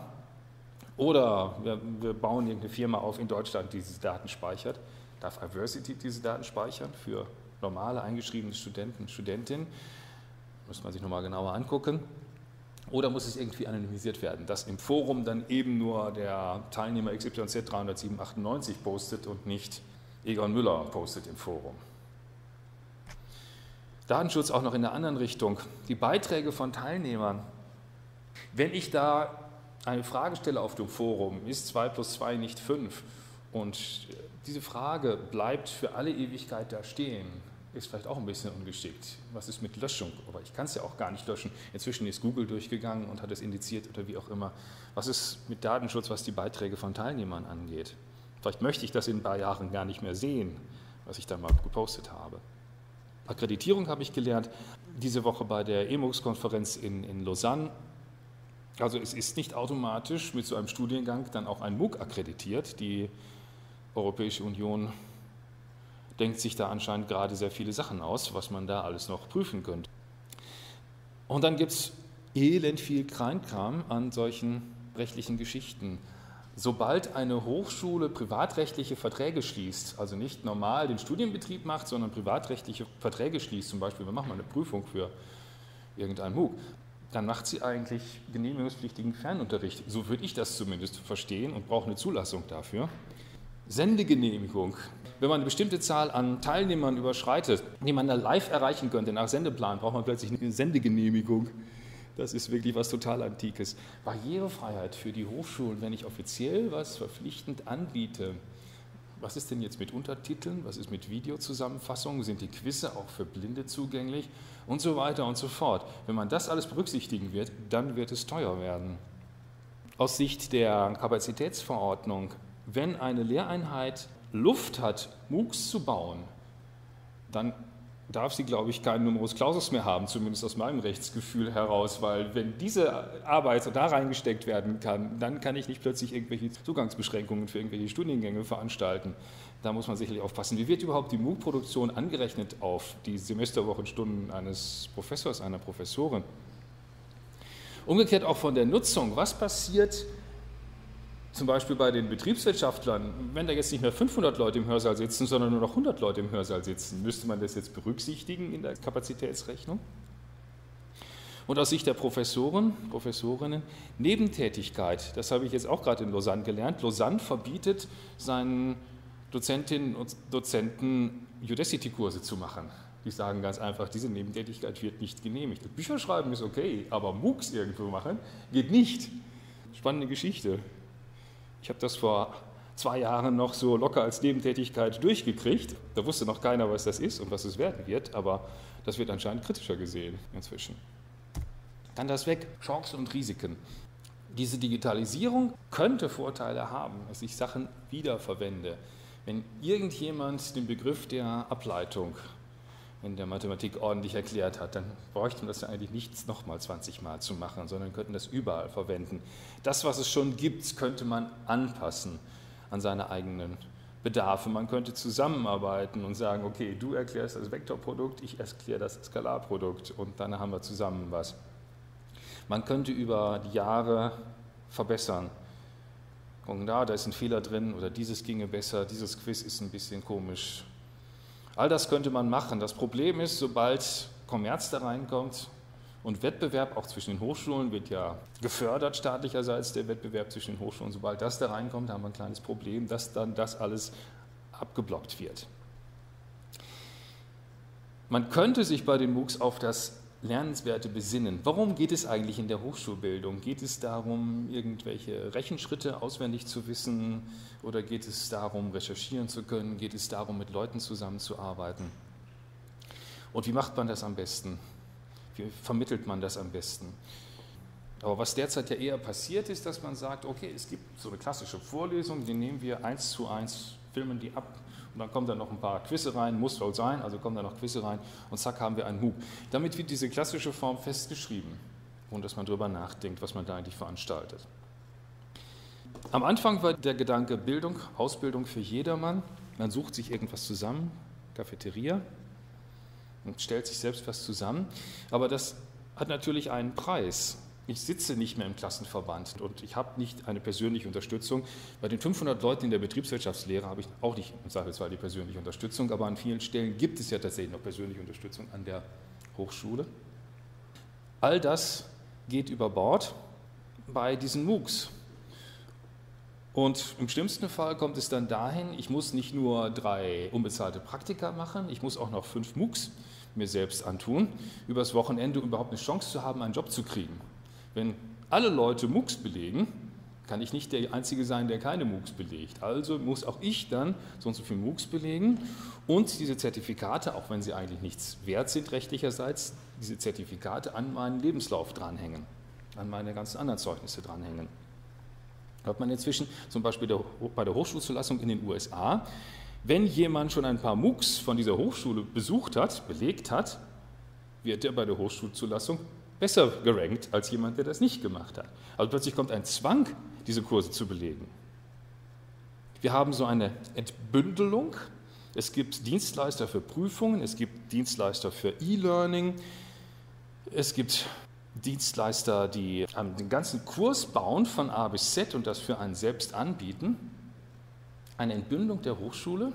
Oder wir, bauen irgendeine Firma auf in Deutschland, die diese Daten speichert. Darf Diversity diese Daten speichern für normale eingeschriebene Studenten Studentinnen? Muss man sich nochmal genauer angucken. Oder muss es irgendwie anonymisiert werden, dass im Forum dann eben nur der Teilnehmer XYZ 30798 postet und nicht Egon Müller postet im Forum. Datenschutz auch noch in der anderen Richtung. Die Beiträge von Teilnehmern. Wenn ich da eine Frage stelle auf dem Forum, ist 2 plus 2 nicht 5? Und diese Frage bleibt für alle Ewigkeit da stehen ist vielleicht auch ein bisschen ungeschickt. Was ist mit Löschung? Aber ich kann es ja auch gar nicht löschen. Inzwischen ist Google durchgegangen und hat es indiziert oder wie auch immer. Was ist mit Datenschutz, was die Beiträge von Teilnehmern angeht? Vielleicht möchte ich das in ein paar Jahren gar nicht mehr sehen, was ich da mal gepostet habe. Akkreditierung habe ich gelernt, diese Woche bei der EMUX-Konferenz in, in Lausanne. Also es ist nicht automatisch mit so einem Studiengang dann auch ein MOOC akkreditiert. Die Europäische Union denkt sich da anscheinend gerade sehr viele Sachen aus, was man da alles noch prüfen könnte. Und dann gibt es elend viel Kleinkram an solchen rechtlichen Geschichten. Sobald eine Hochschule privatrechtliche Verträge schließt, also nicht normal den Studienbetrieb macht, sondern privatrechtliche Verträge schließt, zum Beispiel, wir machen mal eine Prüfung für irgendein MOOC, dann macht sie eigentlich genehmigungspflichtigen Fernunterricht. So würde ich das zumindest verstehen und brauche eine Zulassung dafür. Sendegenehmigung. Wenn man eine bestimmte Zahl an Teilnehmern überschreitet, die man da live erreichen könnte nach Sendeplan, braucht man plötzlich eine Sendegenehmigung. Das ist wirklich was total Antikes. Barrierefreiheit für die Hochschulen, wenn ich offiziell was verpflichtend anbiete. Was ist denn jetzt mit Untertiteln? Was ist mit Videozusammenfassungen? Sind die Quizze auch für Blinde zugänglich? Und so weiter und so fort. Wenn man das alles berücksichtigen wird, dann wird es teuer werden. Aus Sicht der Kapazitätsverordnung, wenn eine Lehreinheit Luft hat, MOOCs zu bauen, dann darf sie, glaube ich, keinen Numerus Clausus mehr haben, zumindest aus meinem Rechtsgefühl heraus, weil wenn diese Arbeit da reingesteckt werden kann, dann kann ich nicht plötzlich irgendwelche Zugangsbeschränkungen für irgendwelche Studiengänge veranstalten. Da muss man sicherlich aufpassen. Wie wird überhaupt die MOOC-Produktion angerechnet auf die Semesterwochenstunden eines Professors, einer Professorin? Umgekehrt auch von der Nutzung. Was passiert, zum Beispiel bei den Betriebswirtschaftlern, wenn da jetzt nicht mehr 500 Leute im Hörsaal sitzen, sondern nur noch 100 Leute im Hörsaal sitzen, müsste man das jetzt berücksichtigen in der Kapazitätsrechnung? Und aus Sicht der Professoren, Professorinnen, Nebentätigkeit, das habe ich jetzt auch gerade in Lausanne gelernt. Lausanne verbietet seinen Dozentinnen und Dozenten Udacity-Kurse zu machen. Die sagen ganz einfach, diese Nebentätigkeit wird nicht genehmigt. Bücher schreiben ist okay, aber MOOCs irgendwo machen geht nicht. Spannende Geschichte. Ich habe das vor zwei Jahren noch so locker als Nebentätigkeit durchgekriegt. Da wusste noch keiner, was das ist und was es werden wird, aber das wird anscheinend kritischer gesehen inzwischen. Dann das weg, Chancen und Risiken. Diese Digitalisierung könnte Vorteile haben, dass ich Sachen wiederverwende. Wenn irgendjemand den Begriff der Ableitung in der Mathematik ordentlich erklärt hat, dann bräuchte man das ja eigentlich nicht nochmal 20 Mal zu machen, sondern könnten das überall verwenden. Das, was es schon gibt, könnte man anpassen an seine eigenen Bedarfe. Man könnte zusammenarbeiten und sagen, okay, du erklärst das Vektorprodukt, ich erkläre das Skalarprodukt und dann haben wir zusammen was. Man könnte über die Jahre verbessern. Gucken, da, da ist ein Fehler drin oder dieses ginge besser, dieses Quiz ist ein bisschen komisch, All das könnte man machen. Das Problem ist, sobald Kommerz da reinkommt und Wettbewerb auch zwischen den Hochschulen wird ja gefördert staatlicherseits, der Wettbewerb zwischen den Hochschulen. Sobald das da reinkommt, haben wir ein kleines Problem, dass dann das alles abgeblockt wird. Man könnte sich bei den MOOCs auf das Lernenswerte besinnen. Warum geht es eigentlich in der Hochschulbildung? Geht es darum, irgendwelche Rechenschritte auswendig zu wissen oder geht es darum, recherchieren zu können? Geht es darum, mit Leuten zusammenzuarbeiten? Und wie macht man das am besten? Wie vermittelt man das am besten? Aber was derzeit ja eher passiert ist, dass man sagt, okay, es gibt so eine klassische Vorlesung, die nehmen wir eins zu eins, filmen die ab und dann kommen da noch ein paar Quizze rein, muss wohl sein, also kommen da noch Quizze rein und zack haben wir einen MOOC. Damit wird diese klassische Form festgeschrieben und dass man darüber nachdenkt, was man da eigentlich veranstaltet. Am Anfang war der Gedanke Bildung, Ausbildung für jedermann. Man sucht sich irgendwas zusammen, Cafeteria, und stellt sich selbst was zusammen. Aber das hat natürlich einen Preis ich sitze nicht mehr im Klassenverband und ich habe nicht eine persönliche Unterstützung. Bei den 500 Leuten in der Betriebswirtschaftslehre habe ich auch nicht im Zweifelsfall die persönliche Unterstützung, aber an vielen Stellen gibt es ja tatsächlich noch persönliche Unterstützung an der Hochschule. All das geht über Bord bei diesen MOOCs. Und im schlimmsten Fall kommt es dann dahin, ich muss nicht nur drei unbezahlte Praktika machen, ich muss auch noch fünf MOOCs mir selbst antun, übers Wochenende überhaupt eine Chance zu haben, einen Job zu kriegen. Wenn alle Leute MOOCs belegen, kann ich nicht der Einzige sein, der keine MOOCs belegt. Also muss auch ich dann so und so viele MOOCs belegen und diese Zertifikate, auch wenn sie eigentlich nichts wert sind rechtlicherseits, diese Zertifikate an meinen Lebenslauf dranhängen, an meine ganzen anderen Zeugnisse dranhängen. Hat man inzwischen zum Beispiel bei der Hochschulzulassung in den USA Wenn jemand schon ein paar MOOCs von dieser Hochschule besucht hat, belegt hat, wird er bei der Hochschulzulassung besser gerankt als jemand, der das nicht gemacht hat. Also plötzlich kommt ein Zwang, diese Kurse zu belegen. Wir haben so eine Entbündelung. Es gibt Dienstleister für Prüfungen, es gibt Dienstleister für E-Learning, es gibt Dienstleister, die den ganzen Kurs bauen von A bis Z und das für einen selbst anbieten. Eine Entbündung der Hochschule,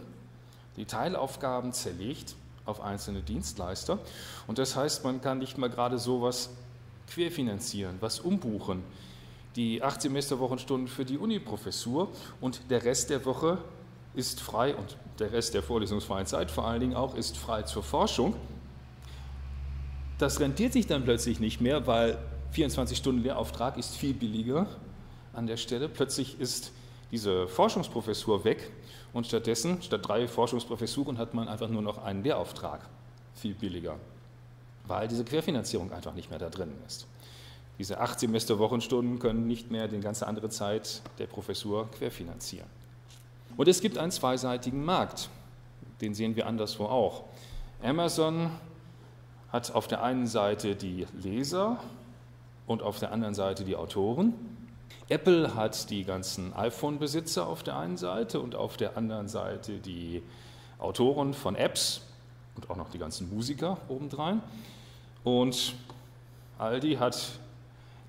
die Teilaufgaben zerlegt auf einzelne Dienstleister. Und das heißt, man kann nicht mal gerade sowas querfinanzieren, was umbuchen. Die acht Semesterwochenstunden für die Uniprofessur und der Rest der Woche ist frei und der Rest der vorlesungsfreien Zeit vor allen Dingen auch ist frei zur Forschung. Das rentiert sich dann plötzlich nicht mehr, weil 24 Stunden Lehrauftrag ist viel billiger an der Stelle. Plötzlich ist diese Forschungsprofessur weg und stattdessen, statt drei Forschungsprofessuren, hat man einfach nur noch einen Lehrauftrag. Viel billiger, weil diese Querfinanzierung einfach nicht mehr da drin ist. Diese acht Semester Wochenstunden können nicht mehr die ganze andere Zeit der Professur querfinanzieren. Und es gibt einen zweiseitigen Markt, den sehen wir anderswo auch. Amazon hat auf der einen Seite die Leser und auf der anderen Seite die Autoren. Apple hat die ganzen iPhone-Besitzer auf der einen Seite und auf der anderen Seite die Autoren von Apps und auch noch die ganzen Musiker obendrein. Und Aldi hat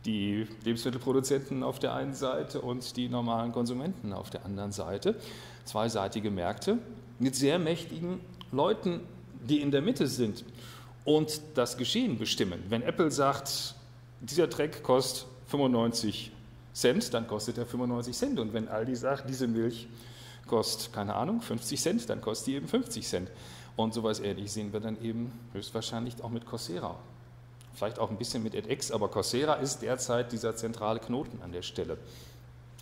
die Lebensmittelproduzenten auf der einen Seite und die normalen Konsumenten auf der anderen Seite. Zweiseitige Märkte mit sehr mächtigen Leuten, die in der Mitte sind und das Geschehen bestimmen. Wenn Apple sagt, dieser Track kostet 95 Cent, dann kostet er 95 Cent. Und wenn Aldi sagt, diese Milch kostet, keine Ahnung, 50 Cent, dann kostet die eben 50 Cent. Und sowas ähnlich sehen wir dann eben höchstwahrscheinlich auch mit Coursera. Vielleicht auch ein bisschen mit edX, aber Coursera ist derzeit dieser zentrale Knoten an der Stelle.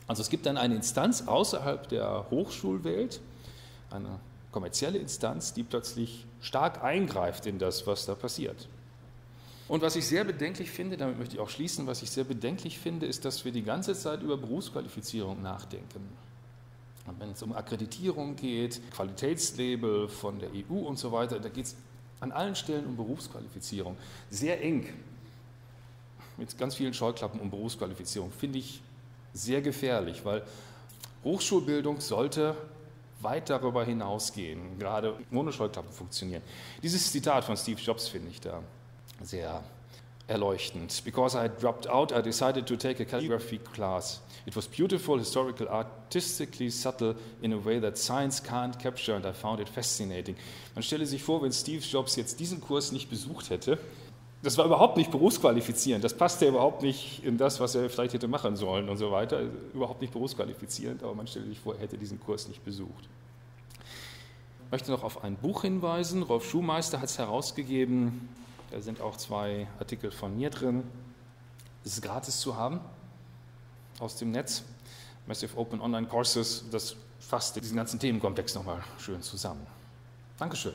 Also es gibt dann eine Instanz außerhalb der Hochschulwelt, eine kommerzielle Instanz, die plötzlich stark eingreift in das, was da passiert. Und was ich sehr bedenklich finde, damit möchte ich auch schließen, was ich sehr bedenklich finde, ist, dass wir die ganze Zeit über Berufsqualifizierung nachdenken. Und wenn es um Akkreditierung geht, Qualitätslabel von der EU und so weiter, da geht es an allen Stellen um Berufsqualifizierung. Sehr eng, mit ganz vielen Scheuklappen um Berufsqualifizierung, finde ich sehr gefährlich, weil Hochschulbildung sollte weit darüber hinausgehen, gerade ohne Scheuklappen funktionieren. Dieses Zitat von Steve Jobs finde ich da sehr erleuchtend. Because I dropped out, I decided to take a calligraphy class. It was beautiful, historical, artistically subtle in a way that science can't capture and I found it fascinating. Man stelle sich vor, wenn Steve Jobs jetzt diesen Kurs nicht besucht hätte, das war überhaupt nicht berufsqualifizierend, das passte überhaupt nicht in das, was er vielleicht hätte machen sollen und so weiter, überhaupt nicht berufsqualifizierend, aber man stelle sich vor, er hätte diesen Kurs nicht besucht. Ich möchte noch auf ein Buch hinweisen, Rolf Schumeister hat es herausgegeben, da sind auch zwei Artikel von mir drin. Es ist gratis zu haben aus dem Netz. Massive Open Online Courses, das fasst diesen ganzen Themenkomplex nochmal schön zusammen. Dankeschön.